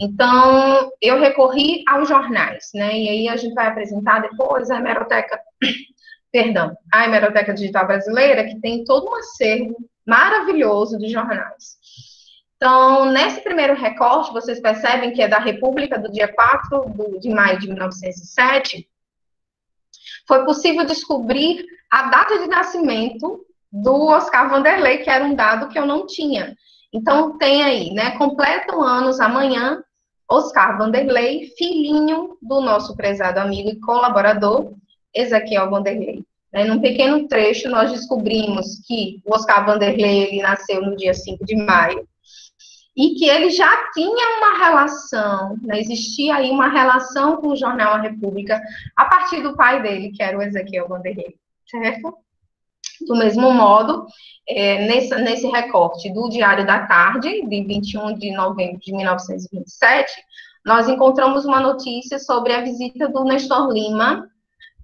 Então, eu recorri aos jornais, né, e aí a gente vai apresentar depois a hemeroteca, perdão, a hemeroteca digital brasileira, que tem todo um acervo maravilhoso de jornais. Então, nesse primeiro recorte, vocês percebem que é da República do dia 4 de maio de 1907, foi possível descobrir a data de nascimento do Oscar Vanderlei, que era um dado que eu não tinha. Então, tem aí, né? Completam anos amanhã, Oscar Vanderlei, filhinho do nosso prezado amigo e colaborador, Ezequiel Vanderlei. Né, num pequeno trecho, nós descobrimos que o Oscar Vanderlei ele nasceu no dia 5 de maio e que ele já tinha uma relação, né, existia aí uma relação com o jornal A República a partir do pai dele, que era o Ezequiel Vanderlei, certo? Do mesmo modo, é, nesse, nesse recorte do Diário da Tarde, de 21 de novembro de 1927, nós encontramos uma notícia sobre a visita do Nestor Lima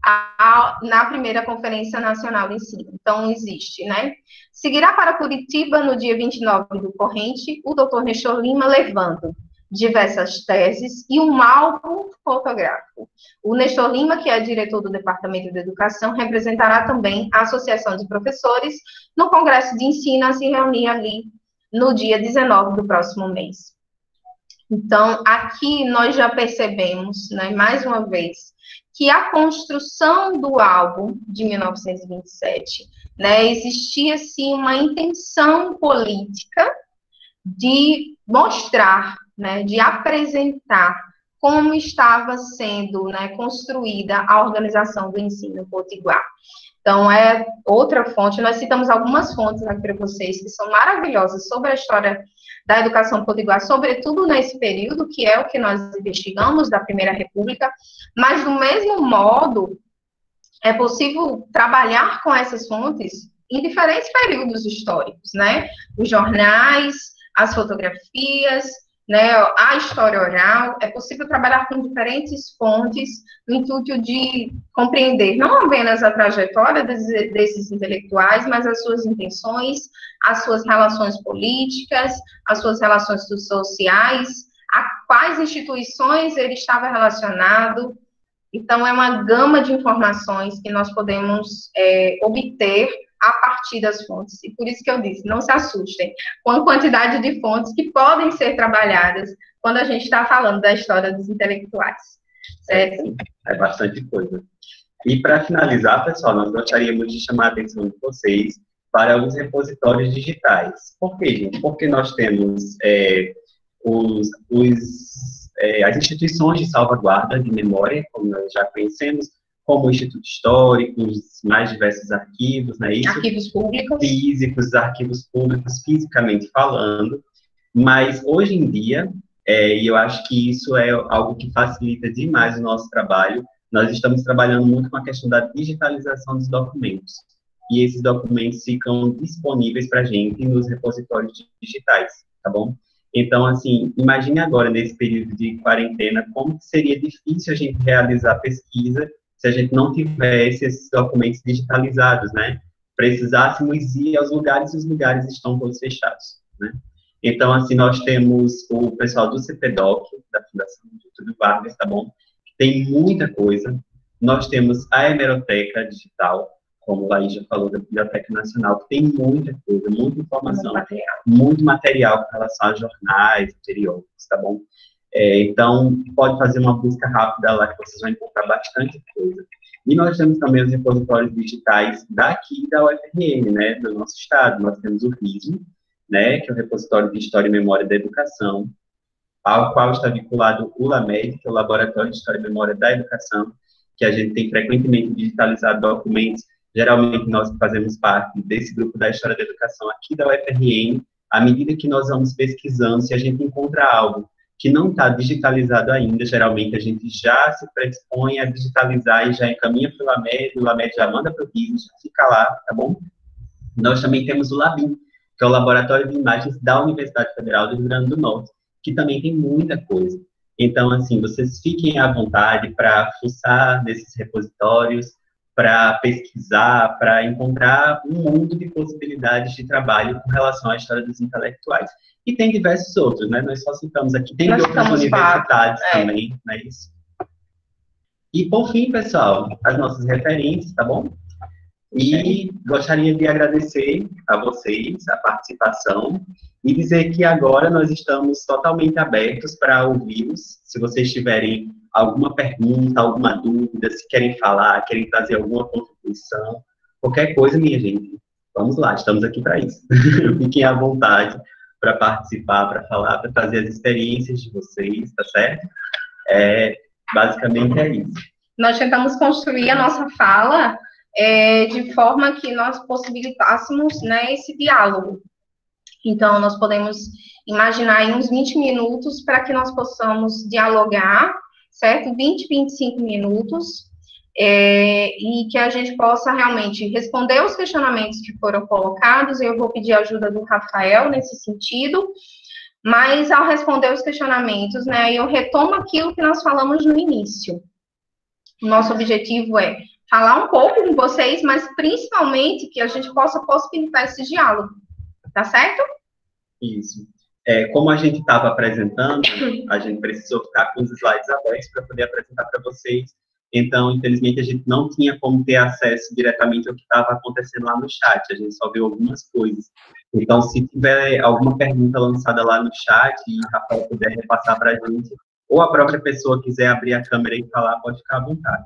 a, na primeira Conferência Nacional de Ensino. Então, existe, né? Seguirá para Curitiba no dia 29 do corrente o doutor Nestor Lima levando diversas teses e um álbum fotográfico. O Nestor Lima, que é diretor do Departamento de Educação, representará também a Associação de Professores no Congresso de Ensino a se reunir ali no dia 19 do próximo mês. Então, aqui nós já percebemos, né, mais uma vez, que a construção do álbum de 1927, né, existia sim uma intenção política de mostrar né, de apresentar como estava sendo né, construída a organização do ensino potiguar. Então, é outra fonte, nós citamos algumas fontes aqui para vocês que são maravilhosas sobre a história da educação potiguar, sobretudo nesse período, que é o que nós investigamos da Primeira República, mas do mesmo modo, é possível trabalhar com essas fontes em diferentes períodos históricos, né? Os jornais, as fotografias, né, a história oral, é possível trabalhar com diferentes fontes no intuito de compreender não apenas a trajetória desses, desses intelectuais, mas as suas intenções, as suas relações políticas, as suas relações sociais, a quais instituições ele estava relacionado. Então, é uma gama de informações que nós podemos é, obter a partir das fontes. E por isso que eu disse, não se assustem com a quantidade de fontes que podem ser trabalhadas quando a gente está falando da história dos intelectuais. Certo? É, é bastante coisa. E para finalizar, pessoal, nós gostaríamos de chamar a atenção de vocês para os repositórios digitais. Por quê, gente? Porque nós temos é, os, os, é, as instituições de salvaguarda de memória, como nós já conhecemos, como o Instituto Histórico, os mais diversos arquivos, né? Isso, arquivos públicos. Físicos, arquivos públicos, fisicamente falando. Mas, hoje em dia, é, e eu acho que isso é algo que facilita demais o nosso trabalho, nós estamos trabalhando muito com a questão da digitalização dos documentos. E esses documentos ficam disponíveis para a gente nos repositórios digitais, tá bom? Então, assim, imagine agora, nesse período de quarentena, como seria difícil a gente realizar pesquisa se a gente não tivesse esses documentos digitalizados, né? Precisássemos ir aos lugares e os lugares estão todos fechados, né? Então, assim, nós temos o pessoal do CPDOC, da Fundação Getúlio Vargas, tá bom? Tem muita coisa. Nós temos a hemeroteca digital, como o Laís já falou, da Biblioteca Nacional, que tem muita coisa, muita informação, muito material, muito material com relação a jornais, periódicos, tá bom? É, então, pode fazer uma busca rápida lá que vocês vão encontrar bastante coisa. E nós temos também os repositórios digitais daqui da UFRN, né, do nosso estado. Nós temos o RISO, né, que é o Repositório de História e Memória da Educação, ao qual está vinculado o LAMED, que é o Laboratório de História e Memória da Educação, que a gente tem frequentemente digitalizado documentos. Geralmente nós fazemos parte desse grupo da História da Educação aqui da UFRN. À medida que nós vamos pesquisando, se a gente encontra algo que não está digitalizado ainda, geralmente a gente já se predispõe a digitalizar e já encaminha para o LAMED, o LAMED já manda para o RIS, já fica lá, tá bom? Nós também temos o LABIM, que é o Laboratório de Imagens da Universidade Federal do Rio Grande do Norte, que também tem muita coisa. Então, assim, vocês fiquem à vontade para fuçar nesses repositórios, para pesquisar, para encontrar um mundo de possibilidades de trabalho com relação à história dos intelectuais. E tem diversos outros, né? Nós só citamos aqui. Tem Nós outras universidades é. também, não é isso? E, por fim, pessoal, as nossas referências, tá bom? E gostaria de agradecer a vocês a participação e dizer que agora nós estamos totalmente abertos para ouvi-los. Se vocês tiverem alguma pergunta, alguma dúvida, se querem falar, querem trazer alguma contribuição, qualquer coisa, minha gente, vamos lá, estamos aqui para isso. Fiquem à vontade para participar, para falar, para trazer as experiências de vocês, tá certo? É, basicamente é isso. Nós tentamos construir a nossa fala é, de forma que nós possibilitássemos né, esse diálogo. Então, nós podemos imaginar em uns 20 minutos para que nós possamos dialogar, certo? 20, 25 minutos, é, e que a gente possa realmente responder os questionamentos que foram colocados. Eu vou pedir ajuda do Rafael nesse sentido, mas ao responder os questionamentos, né, eu retomo aquilo que nós falamos no início. Nosso objetivo é falar um pouco com vocês, mas principalmente que a gente possa possibilitar esse diálogo. Tá certo? Isso. É, como a gente estava apresentando, a gente precisou ficar com os slides abertos para poder apresentar para vocês. Então, infelizmente, a gente não tinha como ter acesso diretamente ao que estava acontecendo lá no chat. A gente só viu algumas coisas. Então, se tiver alguma pergunta lançada lá no chat e Rafael puder repassar para a gente, ou a própria pessoa quiser abrir a câmera e falar, pode ficar à vontade.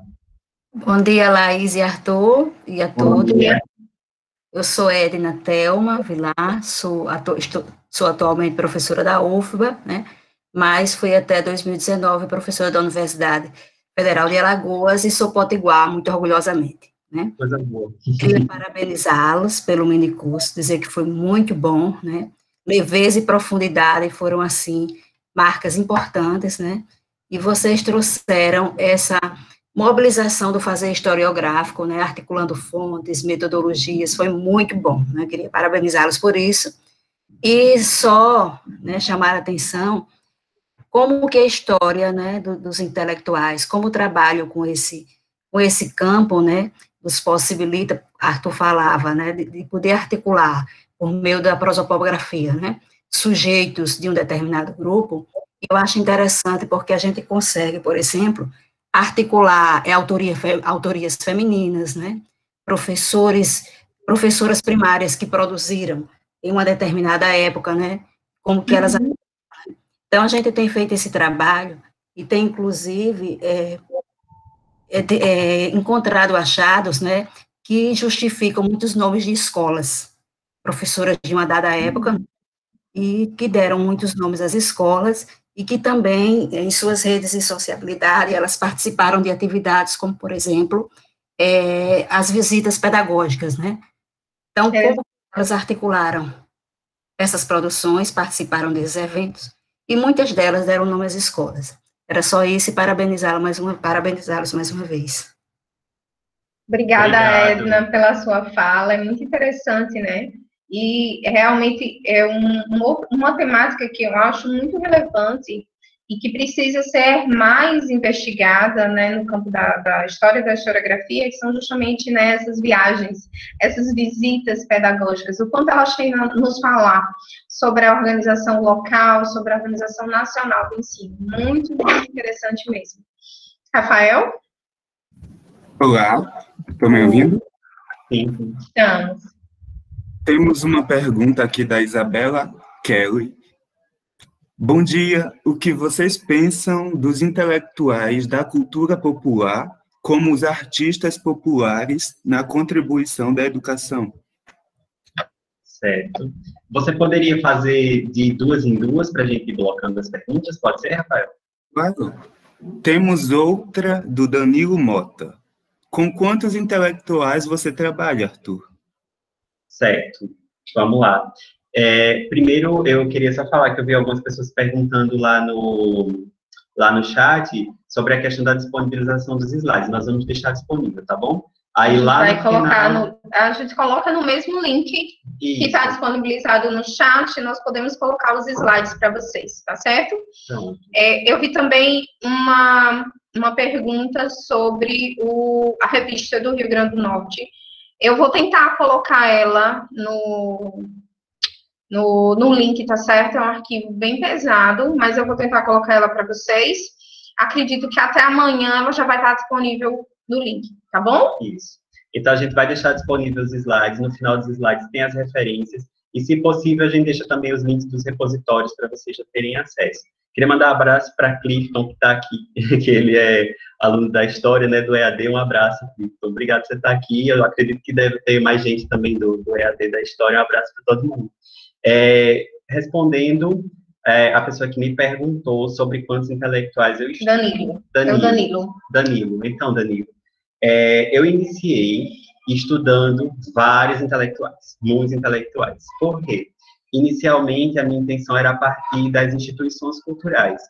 Bom dia, Laís e Arthur, e a Bom todos. Dia. Eu sou Edna Thelma Vilar, sou, atu estou, sou atualmente professora da UFBA, né, mas fui até 2019 professora da Universidade Federal de Alagoas e sou potiguar, muito orgulhosamente. Né? Coisa boa. Queria parabenizá-los pelo minicurso, dizer que foi muito bom, né? Leveza e profundidade foram, assim, marcas importantes, né? E vocês trouxeram essa mobilização do fazer historiográfico, né, articulando fontes, metodologias, foi muito bom, né, queria parabenizá-los por isso, e só, né, chamar a atenção como que a história, né, do, dos intelectuais, como o trabalho com esse, com esse campo, né, nos possibilita, Arthur falava, né, de, de poder articular, por meio da prosopografia, né, sujeitos de um determinado grupo, eu acho interessante porque a gente consegue, por exemplo, articular é, autoria, autorias femininas, né? Professores, professoras primárias que produziram em uma determinada época, né? Como que elas. Uhum. Então, a gente tem feito esse trabalho e tem, inclusive, é, é, é, encontrado achados, né? Que justificam muitos nomes de escolas, professoras de uma dada época, uhum. e que deram muitos nomes às escolas, e que também, em suas redes de sociabilidade, elas participaram de atividades como, por exemplo, é, as visitas pedagógicas, né? Então, é. como elas articularam essas produções, participaram desses eventos, e muitas delas deram nome às escolas. Era só isso e parabenizá-los mais uma, parabenizá-los mais uma vez. Obrigada, Obrigado. Edna, pela sua fala. É muito interessante, né? E realmente é um, uma temática que eu acho muito relevante e que precisa ser mais investigada né, no campo da, da história da historiografia, que são justamente né, essas viagens, essas visitas pedagógicas, o quanto elas têm a nos falar sobre a organização local, sobre a organização nacional do ensino. Muito, muito interessante mesmo. Rafael? Olá, estão me ouvindo? Sim. Estamos. Temos uma pergunta aqui da Isabela Kelly. Bom dia. O que vocês pensam dos intelectuais da cultura popular como os artistas populares na contribuição da educação? Certo. Você poderia fazer de duas em duas para a gente ir blocando as perguntas? Pode ser, Rafael? Claro. Temos outra do Danilo Mota. Com quantos intelectuais você trabalha, Arthur? Certo, vamos lá. É, primeiro, eu queria só falar que eu vi algumas pessoas perguntando lá no, lá no chat sobre a questão da disponibilização dos slides. Nós vamos deixar disponível, tá bom? Aí lá vai colocar final... no, a gente coloca no mesmo link Isso. que está disponibilizado no chat, nós podemos colocar os slides para vocês, tá certo? É, eu vi também uma, uma pergunta sobre o, a revista do Rio Grande do Norte, eu vou tentar colocar ela no, no, no link, tá certo? É um arquivo bem pesado, mas eu vou tentar colocar ela para vocês. Acredito que até amanhã ela já vai estar disponível no link, tá bom? Isso. Então, a gente vai deixar disponível os slides. No final dos slides tem as referências. E, se possível, a gente deixa também os links dos repositórios para vocês já terem acesso. Queria mandar um abraço para Clifton, que está aqui, que ele é aluno da História, né, do EAD. Um abraço, Clifton. Obrigado por você estar aqui. Eu acredito que deve ter mais gente também do, do EAD da História. Um abraço para todo mundo. É, respondendo é, a pessoa que me perguntou sobre quantos intelectuais eu estudo. Danilo. Danilo. É Danilo. Danilo. Então, Danilo, é, eu iniciei estudando vários intelectuais, muitos intelectuais. Por quê? Inicialmente, a minha intenção era a partir das instituições culturais.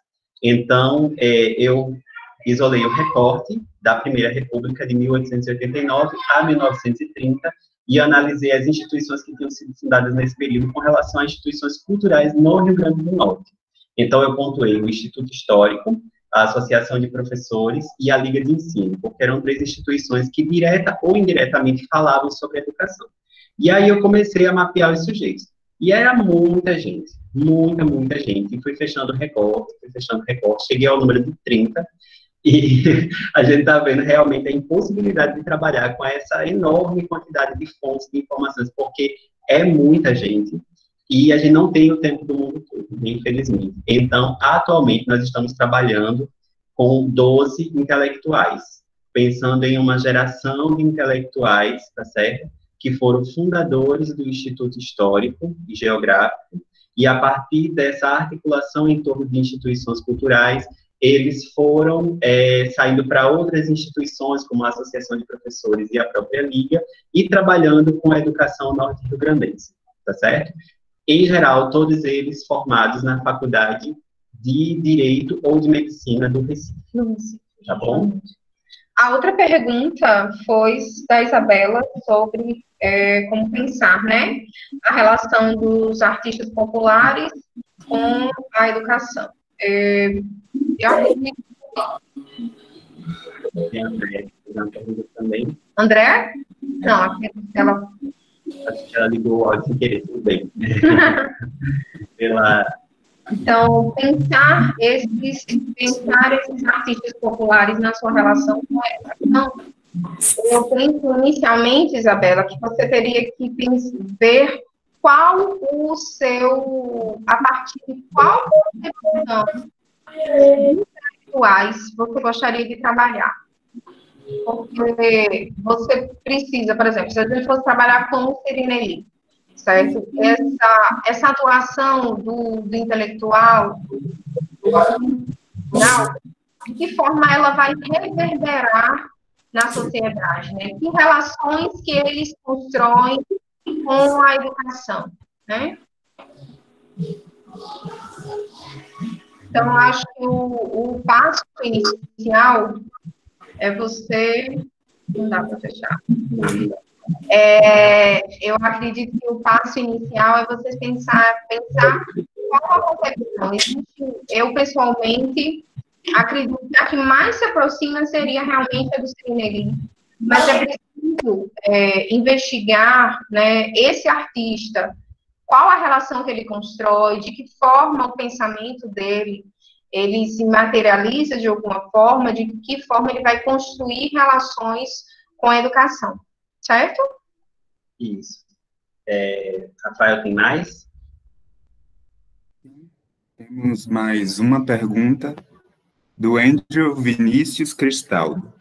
Então, é, eu isolei o recorte da Primeira República de 1889 a 1930 e analisei as instituições que tinham sido fundadas nesse período com relação a instituições culturais no Rio Grande do Norte. Então, eu pontuei o Instituto Histórico, a Associação de Professores e a Liga de Ensino, porque eram três instituições que, direta ou indiretamente, falavam sobre educação. E aí eu comecei a mapear os sujeitos. E era muita gente, muita, muita gente. E fui fechando recorte, fui fechando recorte, cheguei ao número de 30, e a gente está vendo realmente a impossibilidade de trabalhar com essa enorme quantidade de fontes de informações, porque é muita gente e a gente não tem o tempo do mundo todo, infelizmente. Então, atualmente, nós estamos trabalhando com 12 intelectuais, pensando em uma geração de intelectuais, tá certo? Que foram fundadores do Instituto Histórico e Geográfico, e a partir dessa articulação em torno de instituições culturais, eles foram é, saindo para outras instituições, como a Associação de Professores e a própria Liga, e trabalhando com a educação norte-rio-grandense, tá certo? Em geral, todos eles formados na Faculdade de Direito ou de Medicina do Recife, tá bom? A outra pergunta foi da Isabela sobre é, como pensar, né, a relação dos artistas populares com a educação. É, eu a André, também. André? Não, ela. Acho que ela ligou o áudio sem querer, tudo bem. Pela. Então, pensar esses, pensar esses artistas populares na sua relação com a educação. Eu penso inicialmente, Isabela, que você teria que ver qual o seu, a partir de qual concepção intelectuais você gostaria de trabalhar? Porque você precisa, por exemplo, se a gente fosse trabalhar com o Sirinelli, certo? Essa, essa atuação do, do intelectual, de que forma ela vai reverberar na sociedade, né? Que relações que eles constroem com a educação, né? Então, acho que o, o passo inicial é você. Não dá para fechar. É, eu acredito que o passo inicial é você pensar, pensar qual a concepção. Eu, pessoalmente, acredito que a que mais se aproxima seria realmente a do Sirinelli. Mas é preciso é, investigar né, esse artista, qual a relação que ele constrói, de que forma o pensamento dele ele se materializa de alguma forma, de que forma ele vai construir relações com a educação, certo? Isso. É, Rafael, tem mais? Temos mais uma pergunta do Andrew Vinícius Cristaldo.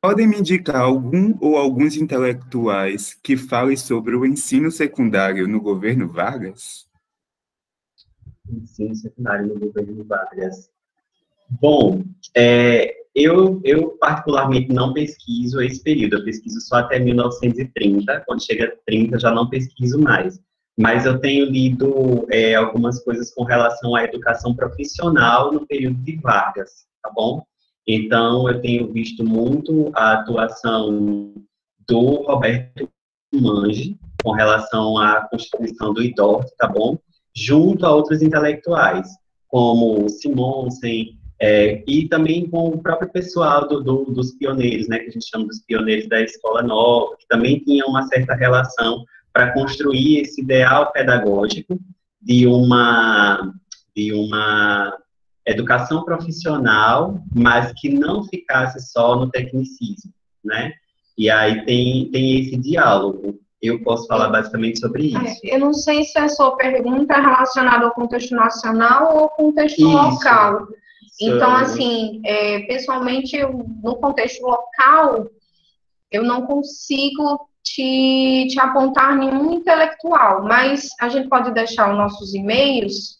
Podem me indicar algum ou alguns intelectuais que falem sobre o ensino secundário no governo Vargas? Ensino secundário no governo Vargas. Bom, é, eu, eu particularmente não pesquiso esse período, eu pesquiso só até 1930, quando chega a 30 já não pesquiso mais. Mas eu tenho lido é, algumas coisas com relação à educação profissional no período de Vargas, tá bom? Então, eu tenho visto muito a atuação do Roberto Mange com relação à constituição do IDOR, tá bom? Junto a outros intelectuais, como Simonsen, é, e também com o próprio pessoal do, do, dos pioneiros, né, que a gente chama dos pioneiros da Escola Nova, que também tinha uma certa relação para construir esse ideal pedagógico de uma, de uma educação profissional, mas que não ficasse só no tecnicismo, né? E aí tem, tem esse diálogo. Eu posso falar basicamente sobre é, isso. É, eu não sei se a sua pergunta é relacionada ao contexto nacional ou ao contexto isso. local. Então, assim, é, pessoalmente, eu, no contexto local, eu não consigo te, te apontar nenhum intelectual, mas a gente pode deixar os nossos e-mails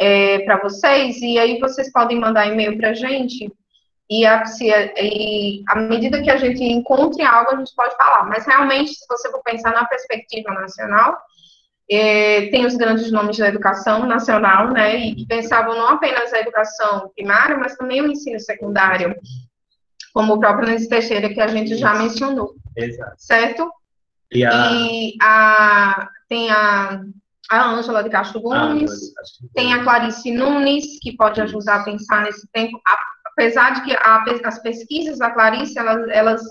é, para vocês, e aí vocês podem mandar e-mail para a gente, e, a, se, e à medida que a gente encontre algo, a gente pode falar. Mas realmente, se você for pensar na perspectiva nacional, é, tem os grandes nomes da educação nacional, né, e que pensavam não apenas a educação primária, mas também o ensino secundário, como o próprio Nancy Teixeira, que a gente já mencionou. Exato. Certo? E a, e a tem a a Ângela de Castro Gomes, tem a Clarice Nunes, que pode ajudar a pensar nesse tempo, apesar de que a, as pesquisas da Clarice, elas, elas,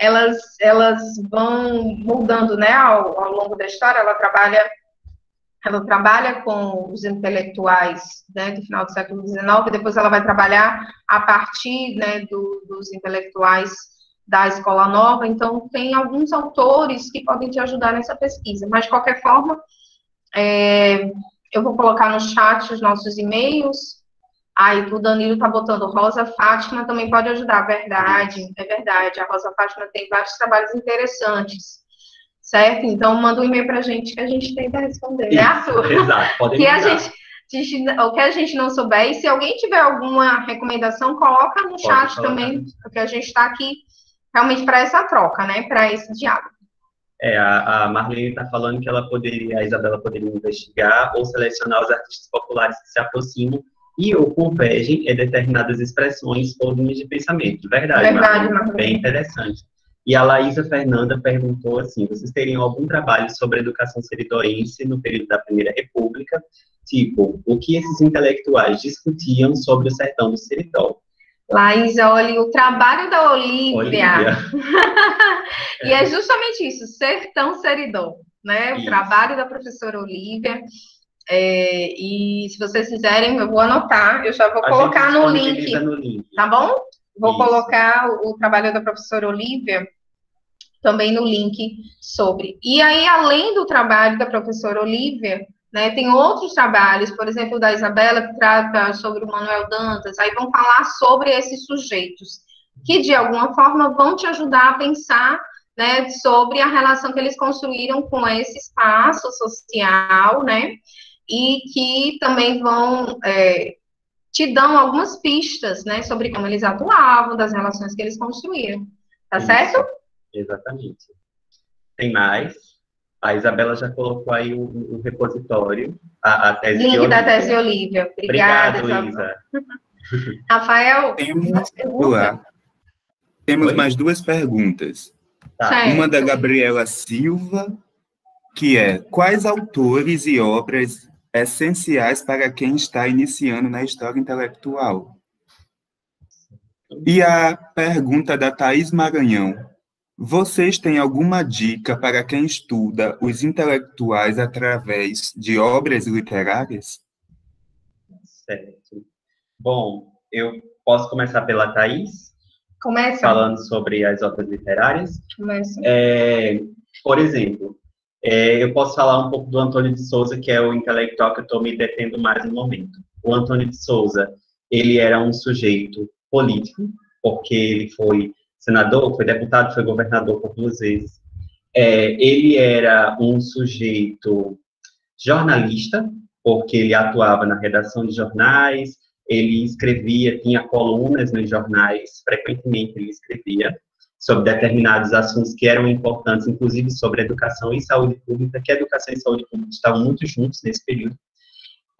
elas, elas vão mudando, né, ao, ao longo da história, ela trabalha ela trabalha com os intelectuais né, do final do século XIX, depois ela vai trabalhar a partir né, do, dos intelectuais da Escola Nova, então tem alguns autores que podem te ajudar nessa pesquisa, mas de qualquer forma, é, eu vou colocar no chat os nossos e-mails, aí o Danilo está botando Rosa Fátima também pode ajudar, verdade, é verdade, a Rosa Fátima tem vários trabalhos interessantes, certo? Então, manda um e-mail para a gente que a gente tenta responder, né, Arthur? Exato, pode que a gente, o que a gente não souber, e se alguém tiver alguma recomendação, coloca no chat também, porque a gente está aqui realmente para essa troca, né, para esse diálogo. É, a, a Marlene está falando que ela poderia, a Isabela poderia investigar ou selecionar os artistas populares que se aproximam e ou convergem em determinadas expressões ou linhas de pensamento. Verdade, Verdade Marlene. Bem interessante. E a Laísa Fernanda perguntou assim: vocês teriam algum trabalho sobre educação seridoense no período da Primeira República? Tipo, o que esses intelectuais discutiam sobre o sertão do Seridó? Laísa, olha, o trabalho da Olívia. Olívia. e é. é justamente isso, sertão seridó, né? Isso. O trabalho da professora Olívia. É, e se vocês quiserem, eu vou anotar, eu já vou A colocar no link, no link, tá bom? Vou isso. colocar o, o trabalho da professora Olívia também no link sobre. E aí, além do trabalho da professora Olívia, né, tem outros trabalhos, por exemplo, da Isabela, que trata sobre o Manuel Dantas, aí vão falar sobre esses sujeitos, que de alguma forma vão te ajudar a pensar né, sobre a relação que eles construíram com esse espaço social, né, e que também vão é, te dão algumas pistas, né, sobre como eles atuavam, das relações que eles construíram. Tá Isso. certo? Exatamente. Tem mais? A Isabela já colocou aí o, o repositório, a, a tese Link da tese Olívia. Obrigada, Obrigado, Isa. Rafael, temos, temos mais duas perguntas. Tá. Uma da Gabriela Silva, que é quais autores e obras essenciais para quem está iniciando na história intelectual? E a pergunta da Thaís Maranhão, vocês têm alguma dica para quem estuda os intelectuais através de obras literárias? Certo. Bom, eu posso começar pela Thais? Começa. Falando sobre as obras literárias. Começa. É, por exemplo, é, eu posso falar um pouco do Antônio de Souza, que é o intelectual que eu estou me detendo mais no momento. O Antônio de Souza, ele era um sujeito político, porque ele foi senador, foi deputado, foi governador por duas vezes. É, ele era um sujeito jornalista, porque ele atuava na redação de jornais, ele escrevia, tinha colunas nos jornais, frequentemente ele escrevia sobre determinados assuntos que eram importantes, inclusive sobre educação e saúde pública, que educação e saúde pública estavam muito juntos nesse período.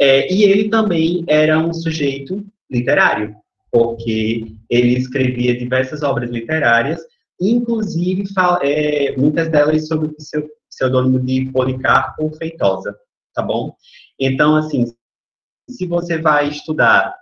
É, e ele também era um sujeito literário, porque ele escrevia diversas obras literárias, inclusive é, muitas delas sob o seu pseudônimo de Policarpo Feitosa, tá bom? Então, assim, se você vai estudar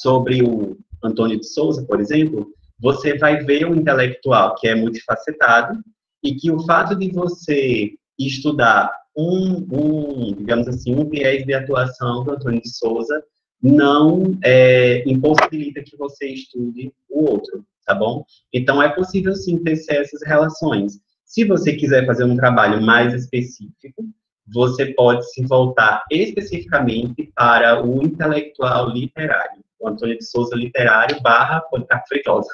sobre o Antônio de Souza, por exemplo, você vai ver um intelectual que é multifacetado e que o fato de você estudar um, um digamos assim, um viés de atuação do Antônio de Souza não é, impossibilita que você estude o outro, tá bom? Então, é possível sim tecer essas relações. Se você quiser fazer um trabalho mais específico, você pode se voltar especificamente para o intelectual literário, o Antônio de Souza Literário barra Policarpo Feitosa.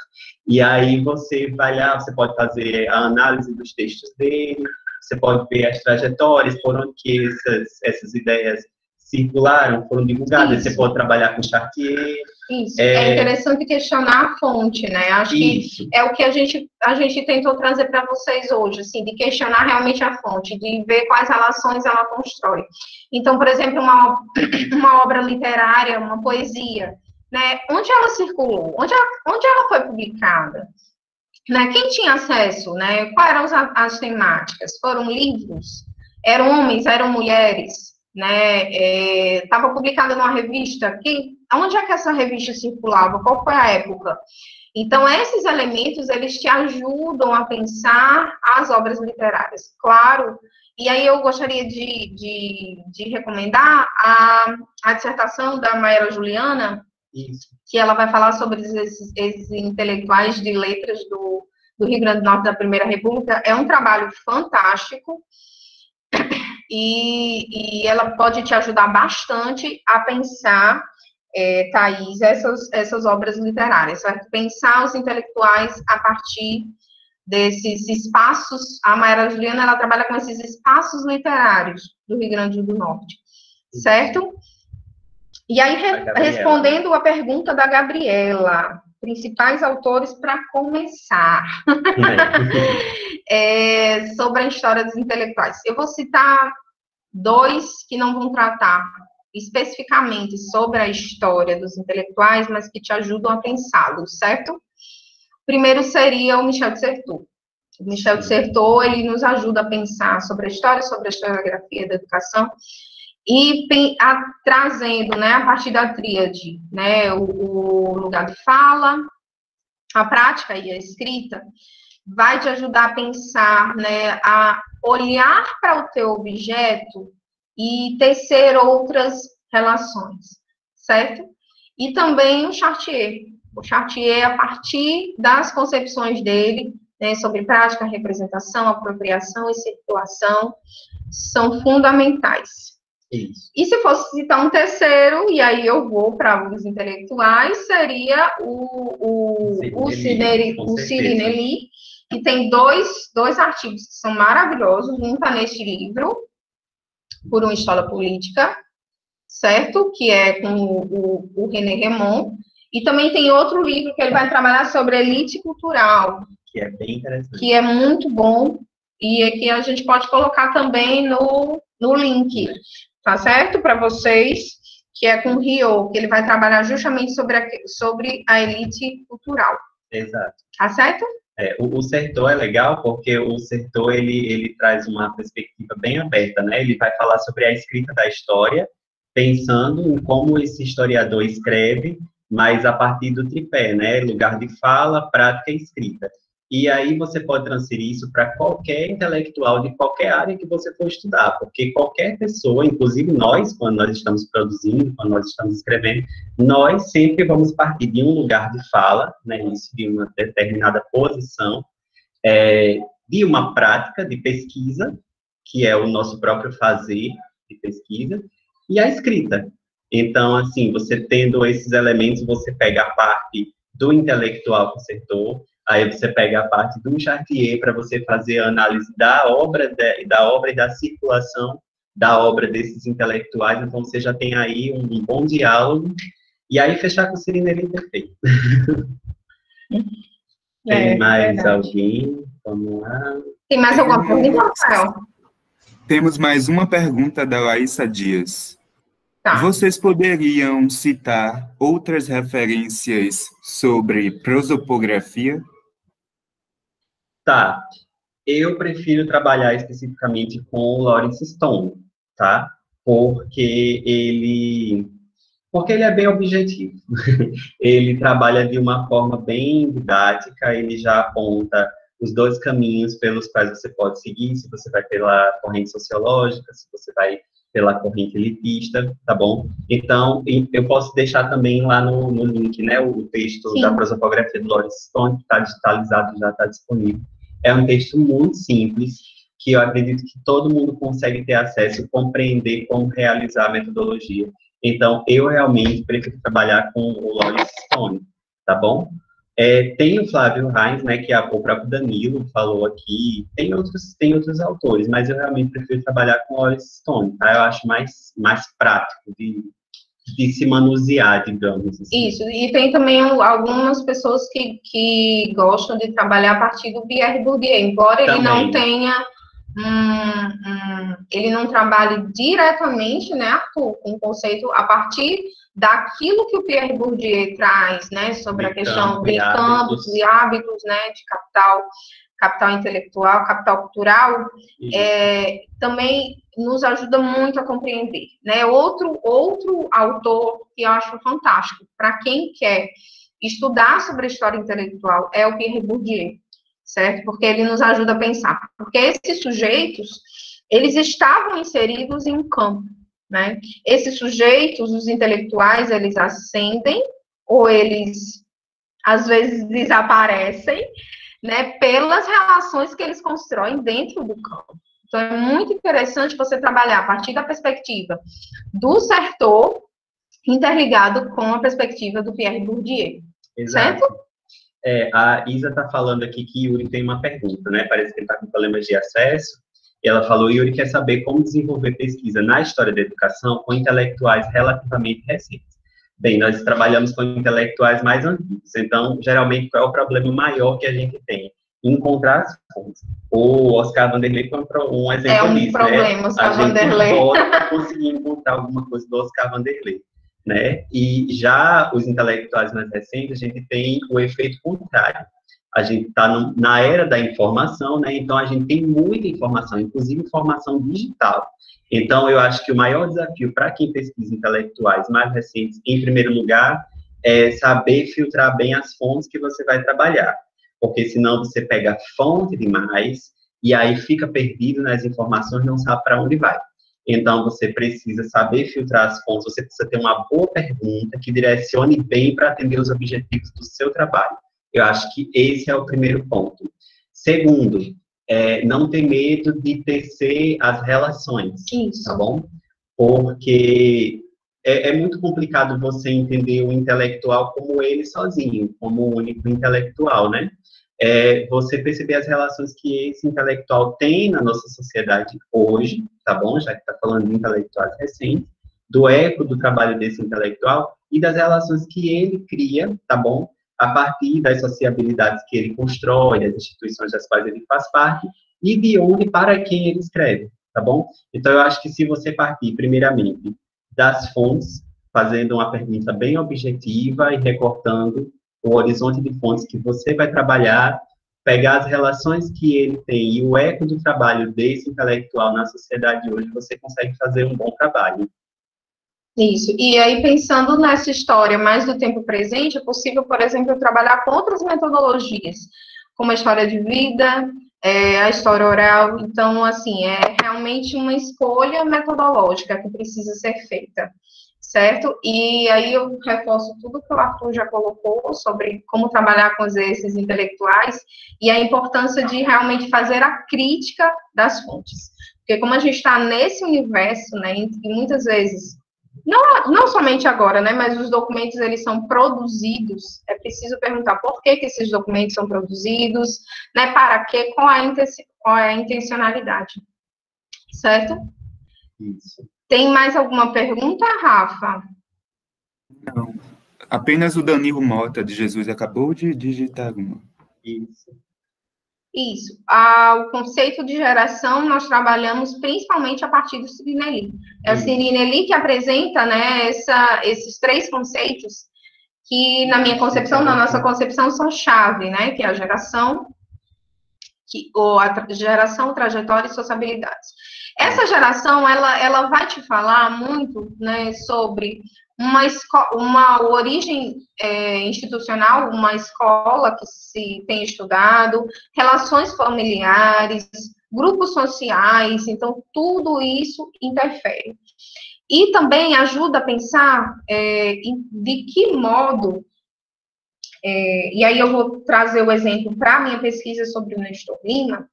E aí você vai lá, você pode fazer a análise dos textos dele, você pode ver as trajetórias, por onde essas, essas ideias circularam, foram divulgadas. Isso. Você pode trabalhar com Chartier. Isso. É, é interessante questionar a fonte, né? Acho Isso. que é o que a gente, a gente tentou trazer para vocês hoje, assim, de questionar realmente a fonte, de ver quais relações ela constrói. Então, por exemplo, uma, uma obra literária, uma poesia, né? Onde ela circulou? Onde ela, onde ela foi publicada? Né? Quem tinha acesso? Né? Quais eram as, as temáticas? Foram livros? Eram homens? Eram mulheres? Né? Estava é, publicada numa revista. Quem, onde é que essa revista circulava? Qual foi a época? Então, esses elementos, eles te ajudam a pensar as obras literárias. Claro, e aí eu gostaria de, de, de recomendar a, a dissertação da Maera Juliana, Isso. que ela vai falar sobre esses, esses intelectuais de letras do, do Rio Grande do Norte da Primeira República. É um trabalho fantástico, e, e ela pode te ajudar bastante a pensar, é, Thaís, essas, essas obras literárias, certo? Pensar os intelectuais a partir desses espaços, a Maera Juliana, ela trabalha com esses espaços literários do Rio Grande do Norte, certo? E aí, re, respondendo a pergunta da Gabriela, principais autores para começar é, sobre a história dos intelectuais. Eu vou citar dois que não vão tratar especificamente sobre a história dos intelectuais, mas que te ajudam a pensá-los, certo? O primeiro seria o Michel de Certeau. O Michel de Certeau, ele nos ajuda a pensar sobre a história, sobre a historiografia da educação, e a, trazendo, né, a partir da tríade, né, o, o, lugar de fala, a prática e a escrita, vai te ajudar a pensar, né, a olhar para o teu objeto e tecer outras relações, certo? E também o Chartier. O Chartier, a partir das concepções dele, né, sobre prática, representação, apropriação e circulação, são fundamentais. Isso. E se fosse citar um terceiro, e aí eu vou para os intelectuais, seria o, o, o, o Cirinelli, que tem dois, dois artigos que são maravilhosos. Um está neste livro, Por uma História Política, certo? Que é com o, o, o René Remon. E também tem outro livro que ele vai trabalhar sobre elite cultural. Que é bem interessante. Que é muito bom. E é que a gente pode colocar também no, no link tá certo? Para vocês, que é com o Rio, que ele vai trabalhar justamente sobre a, sobre a elite cultural. Exato. Tá certo? É, o, o Sertor é legal porque o Sertor, ele, ele traz uma perspectiva bem aberta, né? Ele vai falar sobre a escrita da história, pensando em como esse historiador escreve, mas a partir do tripé, né? Lugar de fala, prática e escrita. E aí você pode transferir isso para qualquer intelectual de qualquer área que você for estudar, porque qualquer pessoa, inclusive nós, quando nós estamos produzindo, quando nós estamos escrevendo, nós sempre vamos partir de um lugar de fala, né, isso de uma determinada posição, é, de uma prática de pesquisa, que é o nosso próprio fazer de pesquisa, e a escrita. Então, assim, você tendo esses elementos, você pega a parte do intelectual que acertou, Aí você pega a parte do Chartier para você fazer a análise da obra, de, da obra e da circulação da obra desses intelectuais. Então você já tem aí um, um bom diálogo. E aí fechar com o Cirinelli perfeito. É, tem mais verdade. alguém? Vamos lá. Tem mais alguma pergunta? Temos mais uma pergunta da Laísa Dias. Tá. Vocês poderiam citar outras referências sobre prosopografia? Tá. Eu prefiro trabalhar especificamente com o Lawrence Stone, tá? Porque ele porque ele é bem objetivo. ele trabalha de uma forma bem didática, ele já aponta os dois caminhos pelos quais você pode seguir, se você vai pela corrente sociológica, se você vai pela corrente elitista, tá bom? Então, eu posso deixar também lá no, no link, né, o texto Sim. da prosopografia do Lawrence Stone, que está digitalizado, já está disponível. É um texto muito simples, que eu acredito que todo mundo consegue ter acesso compreender como realizar a metodologia. Então, eu realmente prefiro trabalhar com o Lawrence Stone, tá bom? É, tem o Flávio Reins, né, que é o próprio Danilo falou aqui, tem outros, tem outros autores, mas eu realmente prefiro trabalhar com o Lawrence Stone, tá? Eu acho mais, mais prático de, de se manusear, digamos. Assim. Isso, e tem também algumas pessoas que, que gostam de trabalhar a partir do Pierre Bourdieu, embora também. ele não tenha, hum, ele não trabalhe diretamente, né, Arthur, com o conceito a partir daquilo que o Pierre Bourdieu traz, né, sobre de a questão de campos e hábitos, né, de capital capital intelectual, capital cultural, é, também nos ajuda muito a compreender. Né? Outro, outro autor que eu acho fantástico, para quem quer estudar sobre a história intelectual é o Pierre Bourdieu, certo? Porque ele nos ajuda a pensar. Porque esses sujeitos, eles estavam inseridos em um campo, né? Esses sujeitos, os intelectuais, eles ascendem ou eles às vezes desaparecem, né, pelas relações que eles constroem dentro do campo. Então é muito interessante você trabalhar a partir da perspectiva do sertor interligado com a perspectiva do Pierre Bourdieu. Exato. Certo? É, a Isa está falando aqui que Yuri tem uma pergunta, né? Parece que ele está com problemas de acesso. E ela falou, Yuri quer saber como desenvolver pesquisa na história da educação com intelectuais relativamente recentes. Bem, nós trabalhamos com intelectuais mais antigos, então, geralmente, qual é o problema maior que a gente tem? Encontrar as fontes. O Oscar Vanderlei foi um exemplo é um disso, né? problema, né? Oscar a Vanderlei. pode conseguir encontrar alguma coisa do Oscar Vanderlei né? E já os intelectuais mais recentes, a gente tem o efeito contrário. A gente está na era da informação, né? Então a gente tem muita informação, inclusive informação digital. Então eu acho que o maior desafio para quem pesquisa intelectuais mais recentes, em primeiro lugar, é saber filtrar bem as fontes que você vai trabalhar, porque senão você pega fonte demais e aí fica perdido nas informações, não sabe para onde vai. Então, você precisa saber filtrar as fontes, você precisa ter uma boa pergunta que direcione bem para atender os objetivos do seu trabalho. Eu acho que esse é o primeiro ponto. Segundo, é, não ter medo de tecer as relações, Isso. tá bom? Porque é, é, muito complicado você entender o intelectual como ele sozinho, como o único intelectual, né? é você perceber as relações que esse intelectual tem na nossa sociedade hoje, tá bom? Já que está falando de intelectuais recentes, do eco do trabalho desse intelectual e das relações que ele cria, tá bom? A partir das sociabilidades que ele constrói, das instituições das quais ele faz parte e de onde para quem ele escreve, tá bom? Então, eu acho que se você partir, primeiramente, das fontes, fazendo uma pergunta bem objetiva e recortando o horizonte de fontes que você vai trabalhar, pegar as relações que ele tem e o eco do trabalho desse intelectual na sociedade hoje, você consegue fazer um bom trabalho. Isso. E aí, pensando nessa história mais do tempo presente, é possível, por exemplo, trabalhar com outras metodologias, como a história de vida, é, a história oral. Então, assim, é realmente uma escolha metodológica que precisa ser feita certo? E aí eu reforço tudo que o Arthur já colocou sobre como trabalhar com exercícios intelectuais e a importância de realmente fazer a crítica das fontes. Porque como a gente está nesse universo, né, e muitas vezes, não, não somente agora, né, mas os documentos, eles são produzidos, é preciso perguntar por que, que esses documentos são produzidos, né, para quê, qual a, qual é a intencionalidade, certo? Isso. Tem mais alguma pergunta, Rafa? Não. Apenas o Danilo Mota, de Jesus, acabou de digitar uma. Isso. Isso. Ah, o conceito de geração nós trabalhamos principalmente a partir do Sirinelli. É o Sirinelli que apresenta né, essa, esses três conceitos que, na minha concepção, na nossa concepção, são chave, né? Que é a geração, que, ou a geração, trajetória e sociabilidades. Essa geração, ela, ela vai te falar muito né, sobre uma, uma origem é, institucional, uma escola que se tem estudado, relações familiares, grupos sociais, então tudo isso interfere. E também ajuda a pensar é, de que modo, é, e aí eu vou trazer o exemplo para a minha pesquisa sobre o Nestor Lima,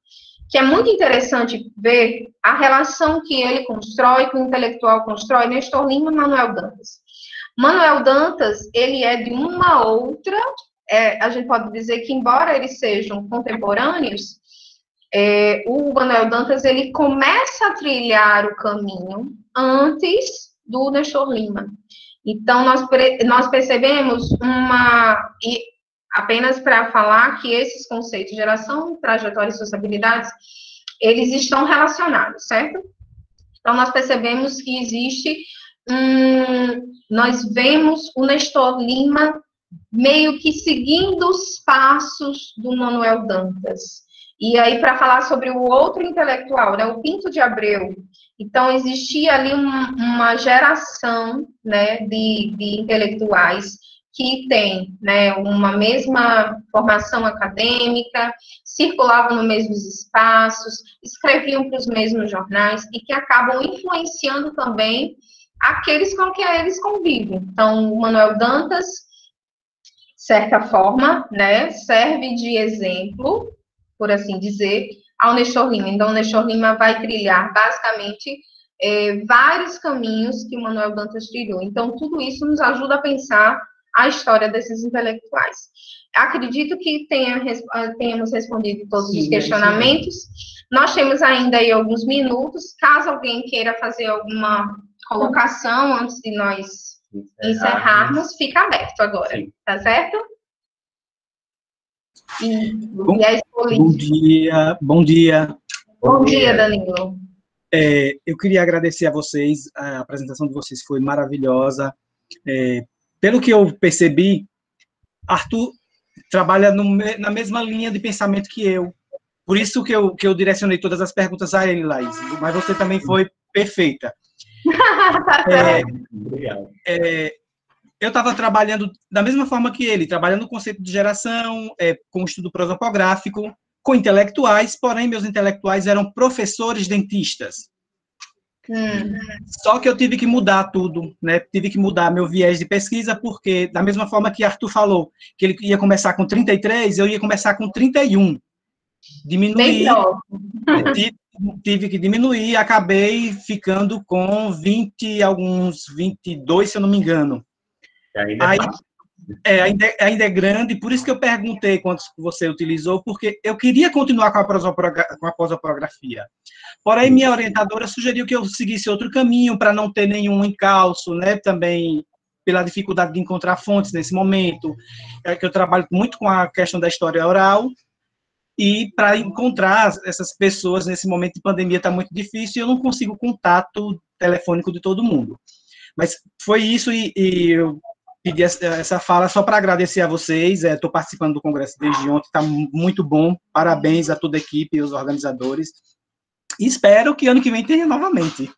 que é muito interessante ver a relação que ele constrói, que o intelectual constrói, Nestor Lima e Manuel Dantas. Manuel Dantas, ele é de uma outra, é, a gente pode dizer que, embora eles sejam contemporâneos, é, o Manuel Dantas, ele começa a trilhar o caminho antes do Nestor Lima. Então, nós, nós percebemos uma, e apenas para falar que esses conceitos, geração, trajetória e sociabilidades, eles estão relacionados, certo? Então, nós percebemos que existe um, nós vemos o Nestor Lima meio que seguindo os passos do Manuel Dantas. E aí, para falar sobre o outro intelectual, né, o Pinto de Abreu, então existia ali uma geração né, de, de intelectuais que têm né, uma mesma formação acadêmica, circulavam nos mesmos espaços, escreviam para os mesmos jornais e que acabam influenciando também aqueles com que eles convivem. Então, o Manuel Dantas, de certa forma, né, serve de exemplo, por assim dizer, ao Nestor Lima. Então, o Nestor Lima vai trilhar, basicamente, é, vários caminhos que o Manuel Dantas trilhou. Então, tudo isso nos ajuda a pensar a história desses intelectuais. Acredito que tenha, tenhamos respondido todos sim, os questionamentos. Nós temos ainda aí alguns minutos. Caso alguém queira fazer alguma colocação antes de nós encerrarmos, fica aberto agora, sim. tá certo? E, bom, bom dia, bom dia. Bom dia, Danilo. É, eu queria agradecer a vocês, a apresentação de vocês foi maravilhosa. É, pelo que eu percebi, Arthur trabalha no, na mesma linha de pensamento que eu. Por isso que eu, que eu direcionei todas as perguntas a ele, Laís. Mas você também foi perfeita. É, Obrigado. É, eu estava trabalhando da mesma forma que ele, trabalhando no conceito de geração, é, com estudo prosopográfico, com intelectuais, porém meus intelectuais eram professores dentistas. Hum. Só que eu tive que mudar tudo, né? Tive que mudar meu viés de pesquisa, porque, da mesma forma que Arthur falou, que ele ia começar com 33, eu ia começar com 31. Diminuir. tive, tive que diminuir, acabei ficando com 20, alguns 22, se eu não me engano. Ainda é Aí, é, ainda, é, ainda é grande, por isso que eu perguntei quantos você utilizou, porque eu queria continuar com a, com a prosopografia. Porém, minha orientadora sugeriu que eu seguisse outro caminho para não ter nenhum encalço, né? Também pela dificuldade de encontrar fontes nesse momento, é que eu trabalho muito com a questão da história oral, e para encontrar essas pessoas nesse momento de pandemia está muito difícil e eu não consigo contato telefônico de todo mundo. Mas foi isso e, e eu pedir essa fala só para agradecer a vocês. Estou é, participando do congresso desde ontem, está muito bom. Parabéns a toda a equipe e os organizadores. E espero que ano que vem tenha novamente.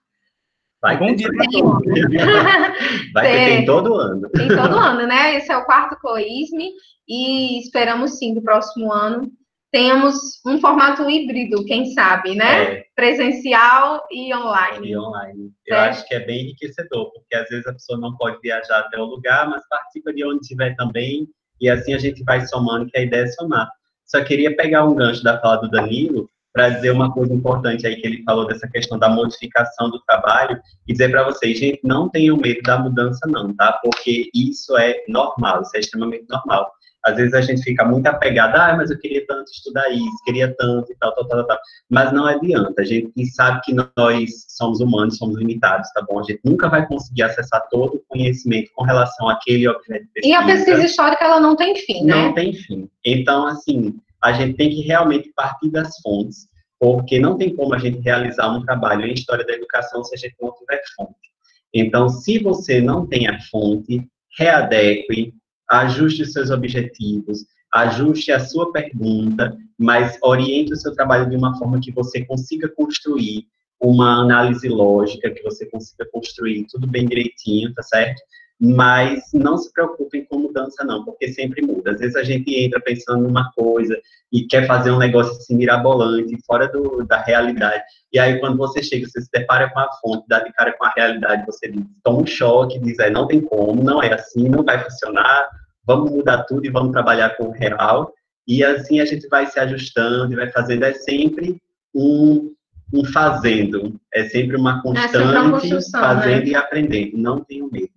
Vai bom dia para todos. Vai ter, tem todo ano. Tem todo ano, né? Esse é o quarto COISME e esperamos sim do próximo ano tenhamos um formato híbrido, quem sabe, né? É. Presencial e online. E online. Eu é. acho que é bem enriquecedor, porque às vezes a pessoa não pode viajar até o lugar, mas participa de onde estiver também, e assim a gente vai somando, que a ideia é somar. Só queria pegar um gancho da fala do Danilo, para dizer uma coisa importante aí que ele falou dessa questão da modificação do trabalho e dizer para vocês, gente, não tenham medo da mudança não, tá? Porque isso é normal, isso é extremamente normal. Às vezes a gente fica muito apegado, ah, mas eu queria tanto estudar isso, queria tanto e tal, tal, tal, tal. Mas não adianta, a gente sabe que nós somos humanos, somos limitados, tá bom? A gente nunca vai conseguir acessar todo o conhecimento com relação àquele objeto de pesquisa. E a pesquisa histórica, ela não tem fim, né? Não tem fim. Então, assim, a gente tem que realmente partir das fontes, porque não tem como a gente realizar um trabalho em história da educação se a gente não tiver fonte. Então, se você não tem a fonte, readeque, ajuste os seus objetivos, ajuste a sua pergunta, mas oriente o seu trabalho de uma forma que você consiga construir uma análise lógica, que você consiga construir tudo bem direitinho, tá certo? Mas não se preocupem com mudança, não, porque sempre muda. Às vezes a gente entra pensando numa coisa e quer fazer um negócio assim mirabolante, fora do, da realidade. E aí, quando você chega, você se depara com a fonte, dá de cara com a realidade, você toma um choque, diz, é, não tem como, não é assim, não vai funcionar, vamos mudar tudo e vamos trabalhar com o real. E assim a gente vai se ajustando e vai fazendo. É sempre um, um fazendo, é sempre uma é constante é fazendo né? e aprendendo. Não tenho medo.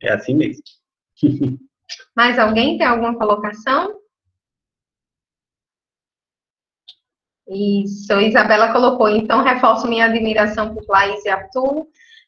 É assim mesmo. Mais alguém tem alguma colocação? Isso, Isabela colocou. Então, reforço minha admiração por Laís e Arthur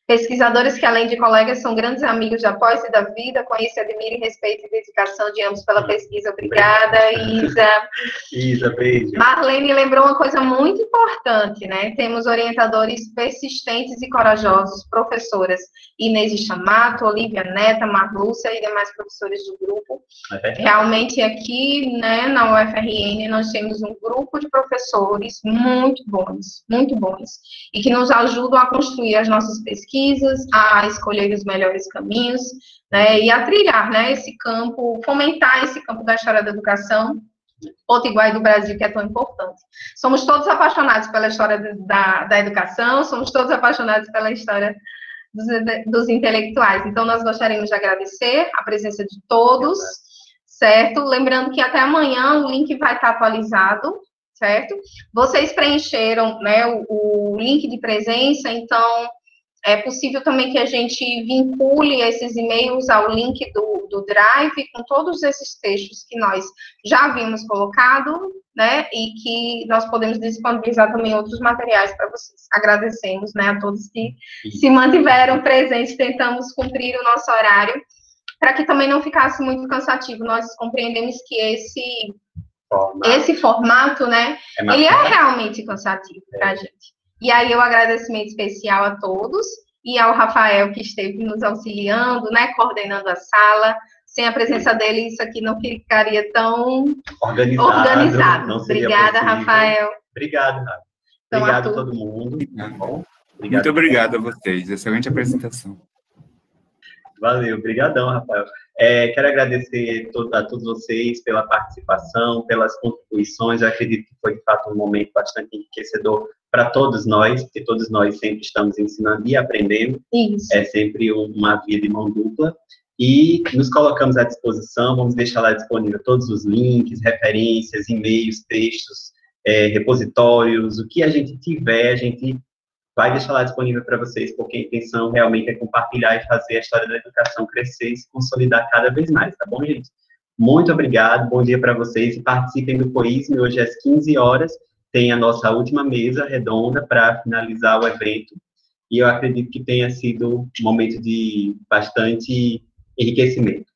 Pesquisadores que, além de colegas, são grandes amigos de após e da vida, conheço, admiro e respeito e dedicação de ambos pela pesquisa. Obrigada, Isa. Isa, beijo. Marlene lembrou uma coisa muito importante, né? Temos orientadores persistentes e corajosos, professoras Inês Chamato, Olivia Neta, Marlúcia e demais professores do grupo. É Realmente aqui, né, na UFRN, nós temos um grupo de professores muito bons, muito bons, e que nos ajudam a construir as nossas pesquisas pesquisas, a escolher os melhores caminhos, né, e a trilhar, né, esse campo, fomentar esse campo da história da educação, potiguar do Brasil, que é tão importante. Somos todos apaixonados pela história da, da educação, somos todos apaixonados pela história dos, dos intelectuais. Então, nós gostaríamos de agradecer a presença de todos, certo? Lembrando que até amanhã o link vai estar atualizado, certo? Vocês preencheram né, o, o link de presença, então é possível também que a gente vincule esses e-mails ao link do, do Drive com todos esses textos que nós já havíamos colocado, né? E que nós podemos disponibilizar também outros materiais para vocês. Agradecemos, né, a todos que se mantiveram presentes, tentamos cumprir o nosso horário, para que também não ficasse muito cansativo. Nós compreendemos que esse formato. esse formato, né, é ele é realmente cansativo para a gente. E aí, o um agradecimento especial a todos e ao Rafael, que esteve nos auxiliando, né, coordenando a sala. Sem a presença dele, isso aqui não ficaria tão organizado. organizado. Obrigada, possível. Rafael. Obrigado, Rafa. Então, obrigado a todo mundo. Tá bom? Obrigado. Muito obrigado a vocês. Excelente apresentação. Valeu, obrigadão, Rafael. É, quero agradecer a todos vocês pela participação, pelas contribuições. Eu acredito que foi, de fato, um momento bastante enriquecedor para todos nós, porque todos nós sempre estamos ensinando e aprendendo. Isso. É sempre uma via de mão dupla. E nos colocamos à disposição, vamos deixar lá disponível todos os links, referências, e-mails, textos, é, repositórios, o que a gente tiver, a gente vai deixar lá disponível para vocês, porque a intenção realmente é compartilhar e fazer a história da educação crescer e se consolidar cada vez mais, tá bom, gente? Muito obrigado, bom dia para vocês e participem do COISME, hoje às 15 horas tem a nossa última mesa redonda para finalizar o evento, e eu acredito que tenha sido um momento de bastante enriquecimento.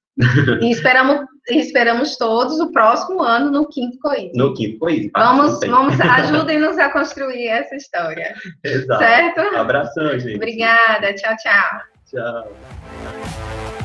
E esperamos, esperamos todos o próximo ano no quinto COIS. No quinto COIS. Vamos, vamos ajudem-nos a construir essa história. Exato. Certo? Um abração, gente. Obrigada. Tchau, tchau. Tchau.